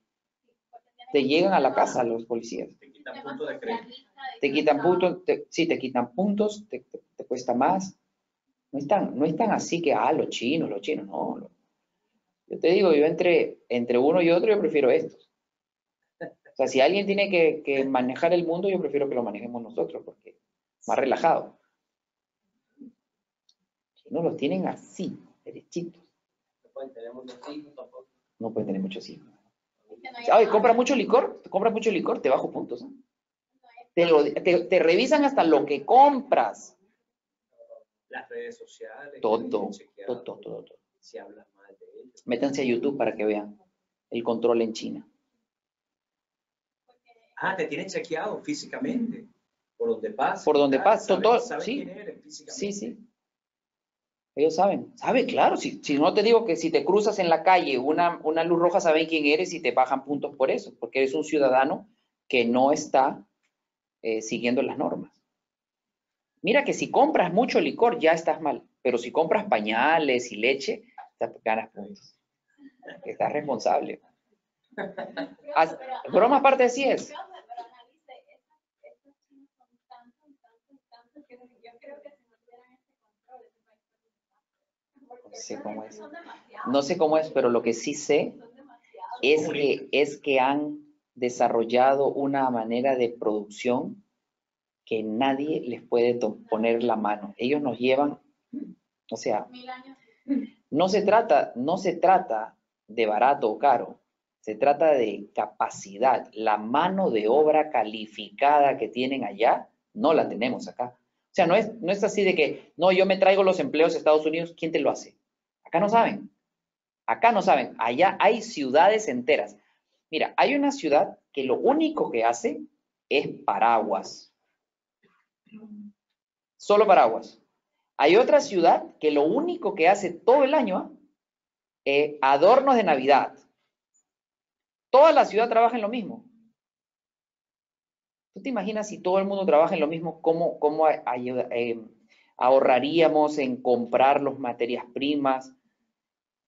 te llegan a la casa los policías. Te quitan puntos de crédito. Te quitan puntos, te- sí, te quitan puntos, te, te- te cuesta más. No es, tan, no es tan así que, ah, los chinos, los chinos, no. Yo te digo, yo entre, entre uno y otro, yo prefiero estos. O sea, si alguien tiene que, que manejar el mundo, yo prefiero que lo manejemos nosotros, porque más relajado. Si no los tienen así, derechitos, No pueden tener muchos hijos tampoco. no pueden tener muchos hijos. Oye, compra mucho licor, compra mucho licor, te bajo puntos. ¿eh? Te, lo- te- te revisan hasta lo que compras. Las redes sociales. Todo, todo, todo, todo. Si hablas mal de ellos. Métanse a YouTube para que vean el control en China. Ah, te tienen chequeado físicamente. Por donde pasas. Por donde pasas, Saben, todo- saben sí. quién eres físicamente. Sí, sí. Ellos saben. Sabe, claro. Si, si no te digo que si te cruzas en la calle una, una luz roja, saben quién eres y te bajan puntos por eso, porque eres un ciudadano que no está eh, siguiendo las normas. Mira que si compras mucho licor ya estás mal, pero si compras pañales y leche, ganas puntos. Estás responsable. Haz- broma aparte así es. Pero analice, estos, estos chinos son tantos, tantos, tantos, que yo creo que si no tuvieran este control, ese país sería un desastre. Porque No sé cómo es, pero lo que sí sé es que, es que han desarrollado una manera de producción que nadie les puede poner la mano. Ellos nos llevan, o sea, no se trata, no se trata de barato o caro, se trata de capacidad. La mano de obra calificada que tienen allá, no la tenemos acá. O sea, no es, no es así de que, no, yo me traigo los empleos de Estados Unidos, ¿quién te lo hace? Acá no saben. Acá no saben. Allá hay ciudades enteras. Mira, hay una ciudad que lo único que hace es paraguas. Solo paraguas. Hay otra ciudad que lo único que hace todo el año ¿ah? eh, adornos de Navidad. Toda la ciudad trabaja en lo mismo. ¿Tú te imaginas si todo el mundo trabaja en lo mismo, cómo, cómo eh, ahorraríamos en comprar las materias primas?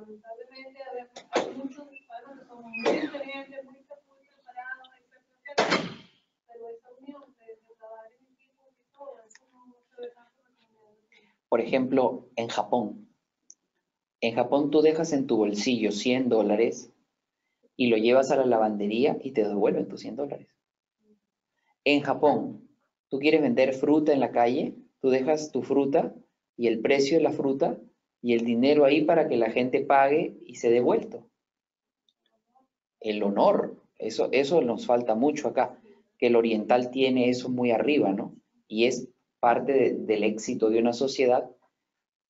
lamentablemente muchos muy muy. Por ejemplo, en Japón. En Japón tú dejas en tu bolsillo 100 dólares y lo llevas a la lavandería y te devuelven tus 100 dólares. En Japón, tú quieres vender fruta en la calle, tú dejas tu fruta y el precio de la fruta y el dinero ahí para que la gente pague y se dé vuelto. El honor, eso, eso nos falta mucho acá, que el oriental tiene eso muy arriba, ¿no? Y es parte de- del éxito de una sociedad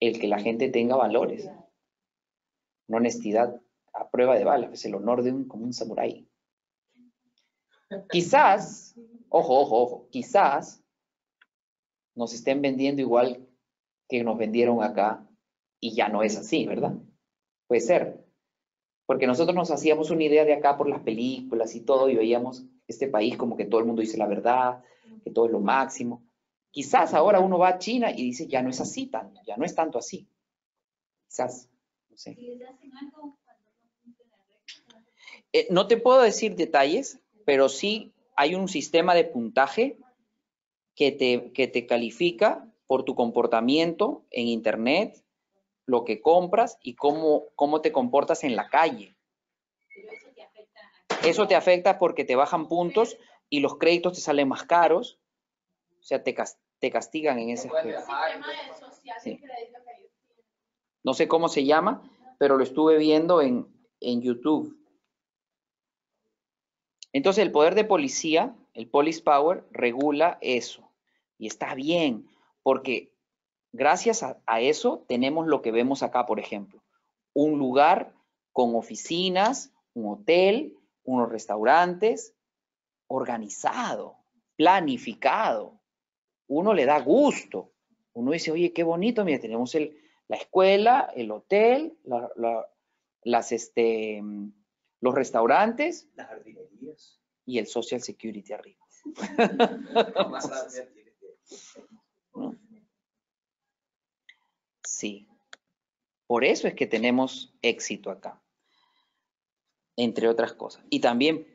el que la gente tenga valores. Una honestidad a prueba de balas, es el honor de un como un samurái. Quizás, ojo, ojo, ojo, quizás nos estén vendiendo igual que nos vendieron acá y ya no es así, ¿verdad? Puede ser. Porque nosotros nos hacíamos una idea de acá por las películas y todo y veíamos este país como que todo el mundo dice la verdad, que todo es lo máximo. Quizás ahora uno va a China y dice, ya no es así tanto, ya no es tanto así. Quizás, no sé. Eh, no te puedo decir detalles, pero sí hay un sistema de puntaje que te, que te califica por tu comportamiento en Internet, lo que compras y cómo, cómo te comportas en la calle. pero eso te afecta a Eso te afecta porque te bajan puntos y los créditos te salen más caros. O sea, te, te castigan en ese aspecto. Sí. No sé cómo se llama, pero lo estuve viendo en, en YouTube. Entonces, el poder de policía, el police power, regula eso. Y está bien, porque gracias a, a eso tenemos lo que vemos acá, por ejemplo. Un lugar con oficinas, un hotel, unos restaurantes, organizado, planificado. Uno le da gusto. Uno dice, oye, qué bonito, mira, tenemos el, la escuela, el hotel, la- la- las, este, los restaurantes Las jardinerías. y el social security arriba. no, más gracias. ¿no? Sí. Por eso es que tenemos éxito acá, entre otras cosas. Y también,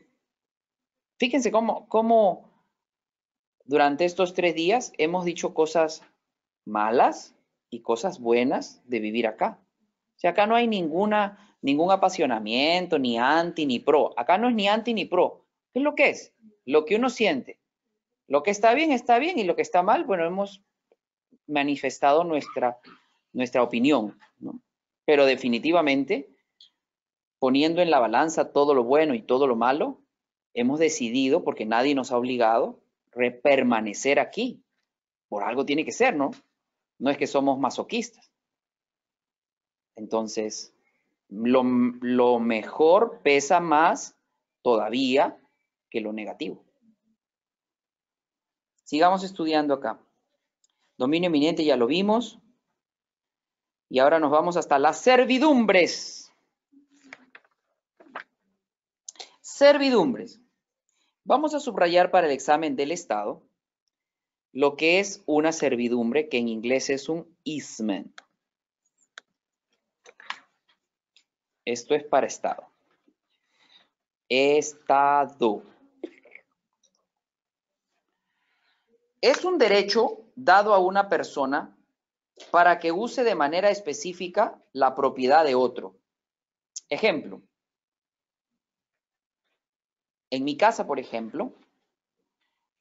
fíjense cómo, cómo durante estos tres días hemos dicho cosas malas y cosas buenas de vivir acá. O sea, acá no hay ninguna, ningún apasionamiento, ni anti, ni pro. Acá no es ni anti ni pro. ¿Qué es lo que es? Lo que uno siente. Lo que está bien, está bien, y lo que está mal, bueno, hemos manifestado nuestra, nuestra opinión, ¿no? Pero definitivamente, poniendo en la balanza todo lo bueno y todo lo malo, hemos decidido, porque nadie nos ha obligado, permanecer aquí. Por algo tiene que ser, ¿no? No es que somos masoquistas. Entonces, lo, lo mejor pesa más todavía que lo negativo. Sigamos estudiando acá. Dominio eminente ya lo vimos. Y ahora nos vamos hasta las servidumbres. Servidumbres. Vamos a subrayar para el examen del Estado lo que es una servidumbre, que en inglés es un easement. Esto es para Estado. Estado. Es un derecho dado a una persona para que use de manera específica la propiedad de otro. Ejemplo. En mi casa, por ejemplo,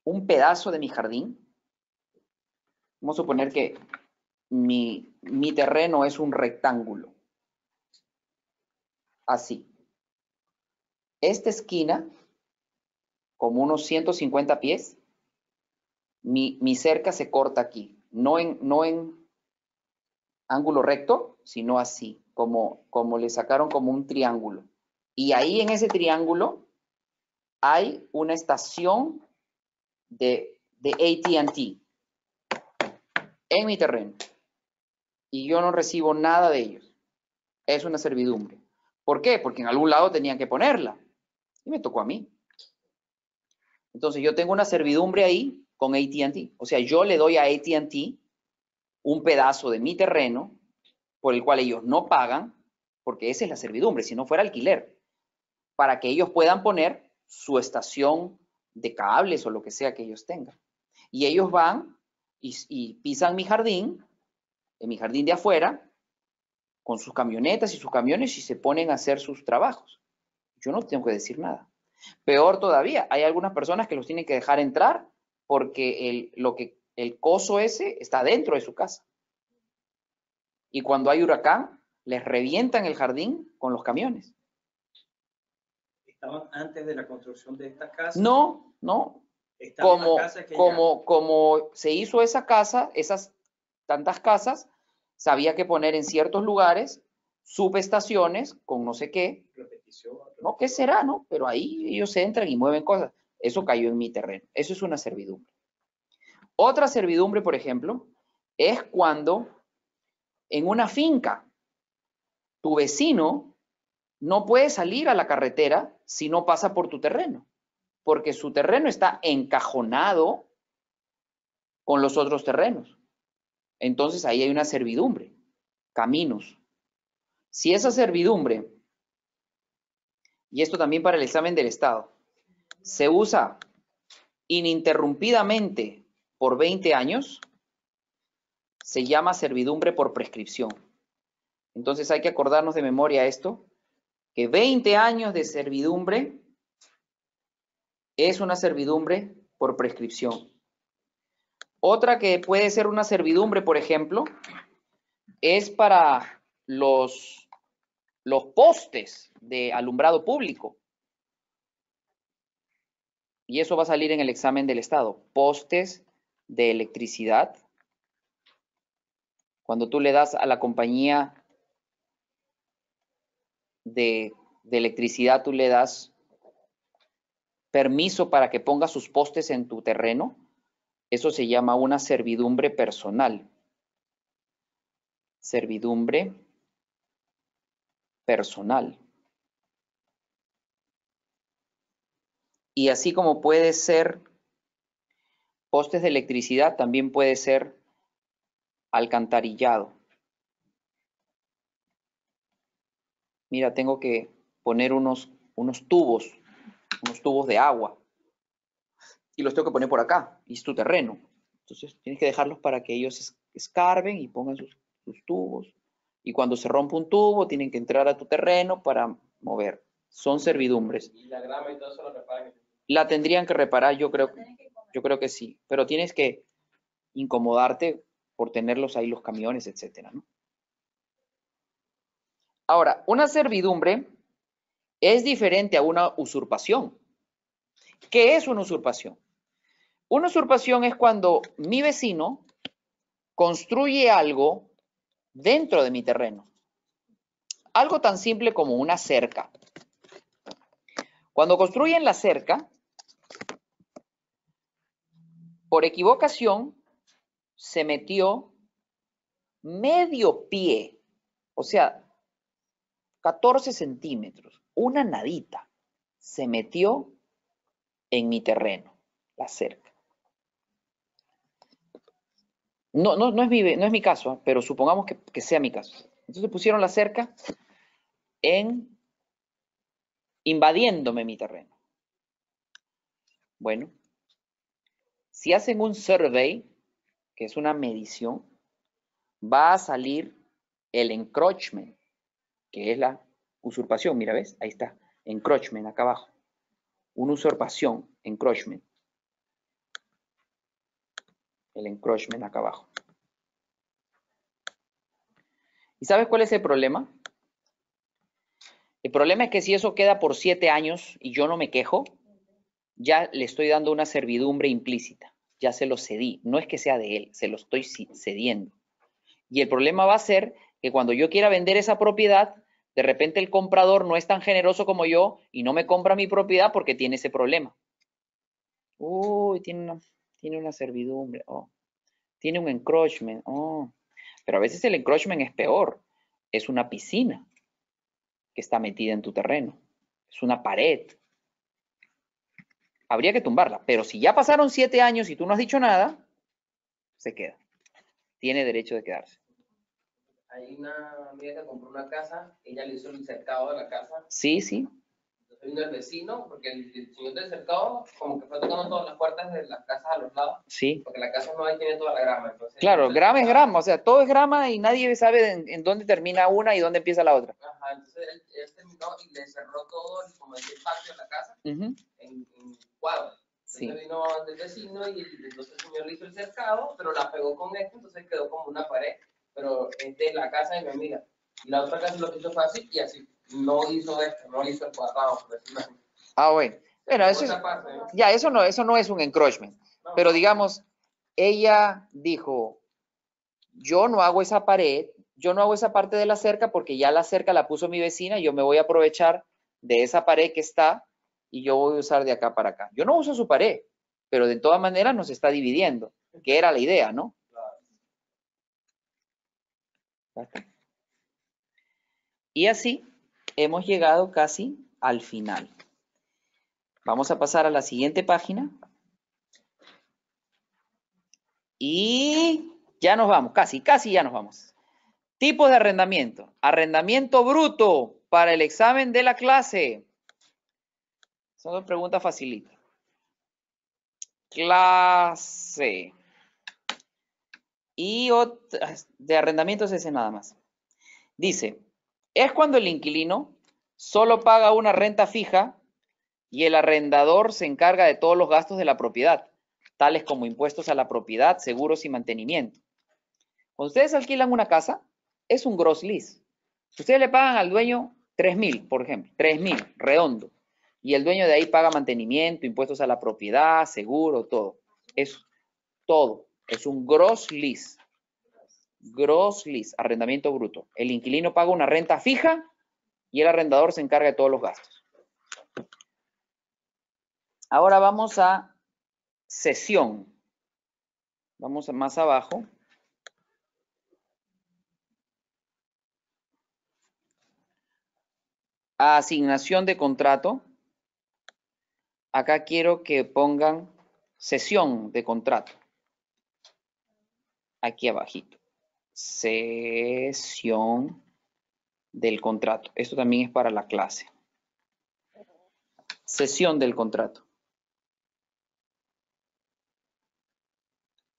un pedazo de mi jardín, vamos a suponer que mi, mi terreno es un rectángulo. Así. Esta esquina, como unos 150 pies, mi, mi cerca se corta aquí, no en, no en ángulo recto, sino así, como, como le sacaron como un triángulo. Y ahí en ese triángulo hay una estación de, de ATT en mi terreno. Y yo no recibo nada de ellos. Es una servidumbre. ¿Por qué? Porque en algún lado tenían que ponerla. Y me tocó a mí. Entonces yo tengo una servidumbre ahí con ATT. O sea, yo le doy a ATT un pedazo de mi terreno por el cual ellos no pagan, porque esa es la servidumbre, si no fuera alquiler, para que ellos puedan poner su estación de cables o lo que sea que ellos tengan. Y ellos van y, pisan mi jardín, en mi jardín de afuera, con sus camionetas y sus camiones y se ponen a hacer sus trabajos. Yo no tengo que decir nada. Peor todavía, hay algunas personas que los tienen que dejar entrar porque el, lo que, el coso ese está dentro de su casa. Y cuando hay huracán, les revientan el jardín con los camiones. Estaban antes de la construcción de estas casas. No, no. Como, ya- como, como se hizo esa casa, esas tantas casas, se había que poner en ciertos lugares subestaciones con no sé qué, repetición, ¿no? ¿Qué será, no? Pero ahí ellos entran y mueven cosas. Eso cayó en mi terreno. Eso es una servidumbre. Otra servidumbre, por ejemplo, es cuando en una finca tu vecino no puede salir a la carretera si no pasa por tu terreno, porque su terreno está encajonado con los otros terrenos. Entonces ahí hay una servidumbre, caminos. Si esa servidumbre, y esto también para el examen del Estado, se usa ininterrumpidamente por 20 años, se llama servidumbre por prescripción. Entonces hay que acordarnos de memoria esto, que 20 años de servidumbre es una servidumbre por prescripción. Otra que puede ser una servidumbre, por ejemplo, es para los, los postes de alumbrado público. Y eso va a salir en el examen del Estado. Postes de electricidad. Cuando tú le das a la compañía de, de electricidad, tú le das permiso para que ponga sus postes en tu terreno, eso se llama una servidumbre personal. Servidumbre personal. Y así como puede ser postes de electricidad, también puede ser alcantarillado. Mira, tengo que poner unos, unos tubos, unos tubos de agua. Y los tengo que poner por acá, y es tu terreno. Entonces tienes que dejarlos para que ellos es- escarben y pongan sus, sus tubos. Y cuando se rompe un tubo, tienen que entrar a tu terreno para mover. Son servidumbres. Y la grama y todo eso lo reparan. La tendrían que reparar, yo creo, que. Yo creo que sí. Pero tienes que incomodarte por tenerlos ahí los camiones, etcétera, ¿no? Ahora, una servidumbre es diferente a una usurpación. ¿Qué es una usurpación? Una usurpación es cuando mi vecino construye algo dentro de mi terreno. Algo tan simple como una cerca. Cuando construyen la cerca, por equivocación, se metió medio pie, o sea, 14 centímetros, una nadita, se metió en mi terreno, la cerca. No, no, es, mi, caso, ¿ah? pero supongamos que, que sea mi caso. Entonces pusieron la cerca en invadiéndome mi terreno. Bueno, si hacen un survey, que es una medición, va a salir el encroachment, que es la usurpación. Mira, ¿ves? Ahí está, encroachment acá abajo. Una usurpación, encroachment. El encroachment acá abajo. ¿Y sabes cuál es el problema? El problema es que si eso queda por siete años y yo no me quejo, ya le estoy dando una servidumbre implícita. Ya se lo cedí. No es que sea de él, se lo estoy cediendo. Y el problema va a ser que cuando yo quiera vender esa propiedad, de repente el comprador no es tan generoso como yo y no me compra mi propiedad porque tiene ese problema. Uy, tiene una, tiene una servidumbre. Oh. Tiene un encroachment. Oh. Pero a veces el encroachment es peor. Es una piscina que está metida en tu terreno. Es una pared. Habría que tumbarla. Pero si ya pasaron siete años y tú no has dicho nada, se queda. Tiene derecho de quedarse. Hay una amiga que compró una casa, ella le hizo el cercado de la casa. Sí, sí. Entonces vino el vecino, porque el, el señor del cercado como que fue tocando todas las puertas de las casas a los lados, Sí. porque la casa no hay tiene toda la grama. Entonces, Claro, entonces, grama es grama, o sea, todo es grama y nadie sabe en, en dónde termina una y dónde empieza la otra. Ajá, entonces él, él terminó y le cerró todo, como decía, el patio de la casa Ujú, en, en cuadros. Sí. Entonces vino el vecino y entonces el señor le hizo el cercado, pero la pegó con esto, entonces quedó como una pared, pero es de la casa de mi amiga. Y la otra casa lo que hizo fue así y así. No hizo esto, no hizo el cuadrado, por decirlo así. Ah, bueno. Bueno, eso es, ¿eh? ya, eso no, eso no es un encroachment. No, Pero digamos, ella dijo, yo no hago esa pared, yo no hago esa parte de la cerca porque ya la cerca la puso mi vecina, yo me voy a aprovechar de esa pared que está y yo voy a usar de acá para acá. Yo no uso su pared, pero de todas maneras nos está dividiendo, que era la idea, ¿no? Y así hemos llegado casi al final. Vamos a pasar a la siguiente página. Y ya nos vamos, casi, casi ya nos vamos. Tipos de arrendamiento. Arrendamiento bruto para el examen de la clase. Son dos preguntas facilitas. Clase. Y de arrendamiento es ese nada más. Dice, es cuando el inquilino solo paga una renta fija y el arrendador se encarga de todos los gastos de la propiedad, tales como impuestos a la propiedad, seguros y mantenimiento. Cuando ustedes alquilan una casa, es un gross lease. Ustedes le pagan al dueño 3 mil, por ejemplo, 3 mil, redondo. Y el dueño de ahí paga mantenimiento, impuestos a la propiedad, seguro, todo. Es todo. Es un gross lease. Gross lease, arrendamiento bruto. El inquilino paga una renta fija y el arrendador se encarga de todos los gastos. Ahora vamos a sesión. Vamos más abajo. Asignación de contrato. Acá quiero que pongan sesión de contrato. Aquí abajito. Sesión del contrato. Esto también es para la clase. Sesión del contrato.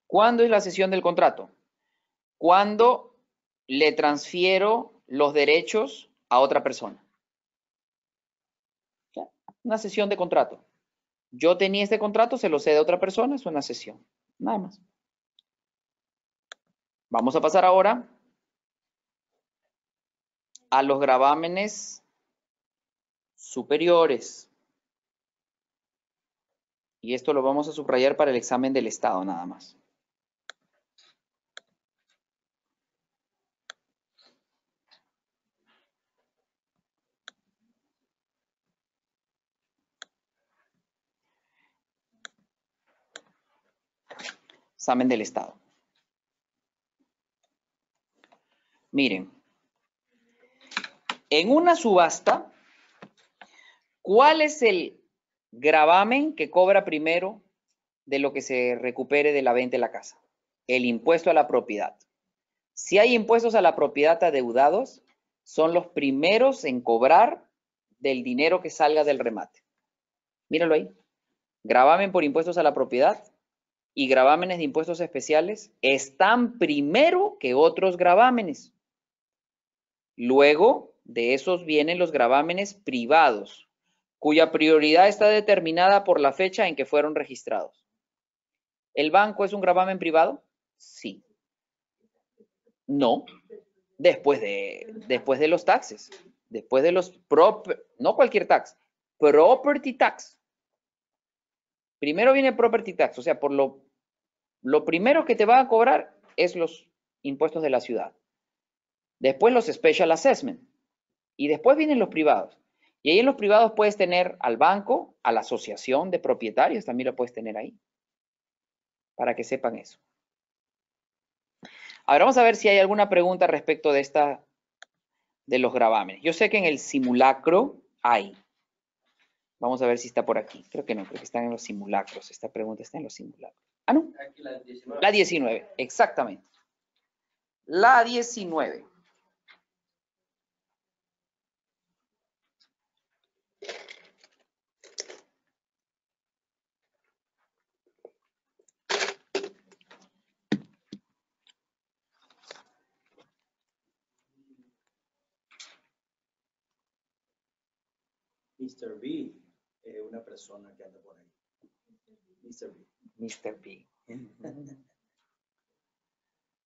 ¿Cuándo es la sesión del contrato? Cuando le transfiero los derechos a otra persona. Una sesión de contrato. Yo tenía este contrato, se lo cede a otra persona, es una sesión. Nada más. Vamos a pasar ahora a los gravámenes superiores. Y esto lo vamos a subrayar para el examen del Estado nada más. Examen del Estado. Miren, en una subasta, ¿cuál es el gravamen que cobra primero de lo que se recupere de la venta de la casa? El impuesto a la propiedad. Si hay impuestos a la propiedad adeudados, son los primeros en cobrar del dinero que salga del remate. Míralo ahí. Gravamen por impuestos a la propiedad y gravámenes de impuestos especiales están primero que otros gravámenes. Luego de esos vienen los gravámenes privados, cuya prioridad está determinada por la fecha en que fueron registrados. ¿El banco es un gravamen privado? Sí. No. Después de, después de los taxes. Después de los... no cualquier tax. Property tax. Primero viene property tax, o sea, por lo, lo primero que te va a cobrar es los impuestos de la ciudad. Después los special assessment. Y después vienen los privados. Y ahí en los privados puedes tener al banco, a la asociación de propietarios, también lo puedes tener ahí. Para que sepan eso. Ahora vamos a ver si hay alguna pregunta respecto de esta, de los gravámenes. Yo sé que en el simulacro hay. Vamos a ver si está por aquí. Creo que no, creo que están en los simulacros. Esta pregunta está en los simulacros. Ah, la 19. La 19, exactamente. La 19. Mr. B es una persona que anda por ahí. Mr. B. Mr. B. Mm-hmm.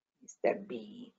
Mr. B.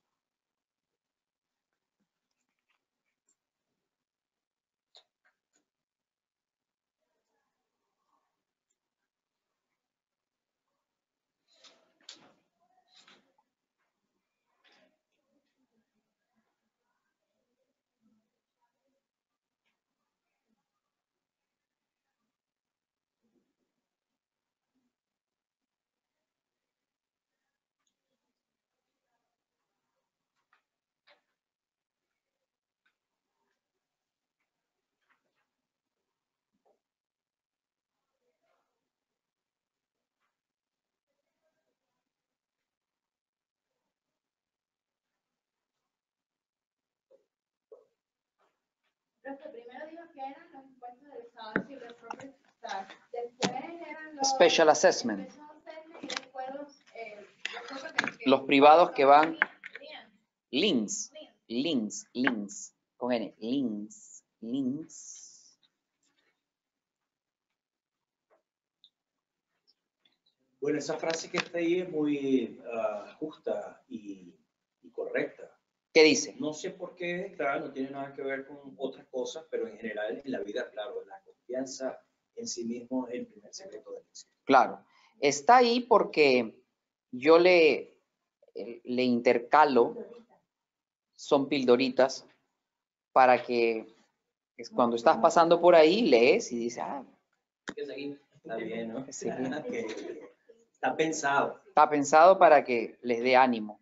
Los que primero dijo que eran los impuestos del Estado Civil, el Property Después eran los. Special Assessment. Después los, eh, los, que, los privados que van. Links. Links. Links. Con N. Links. Links. Bueno, esa frase que está ahí es muy uh, justa y, y correcta. ¿Qué dice? No sé por qué está, no tiene nada que ver con otras cosas, pero en general en la vida, claro, la confianza en sí mismo es el primer secreto del éxito. Claro, está ahí porque yo le, le intercalo, son pildoritas, para que cuando estás pasando por ahí, lees y dices, ah. Está bien, ¿no? Sí. Está pensado. está pensado para que les dé ánimo.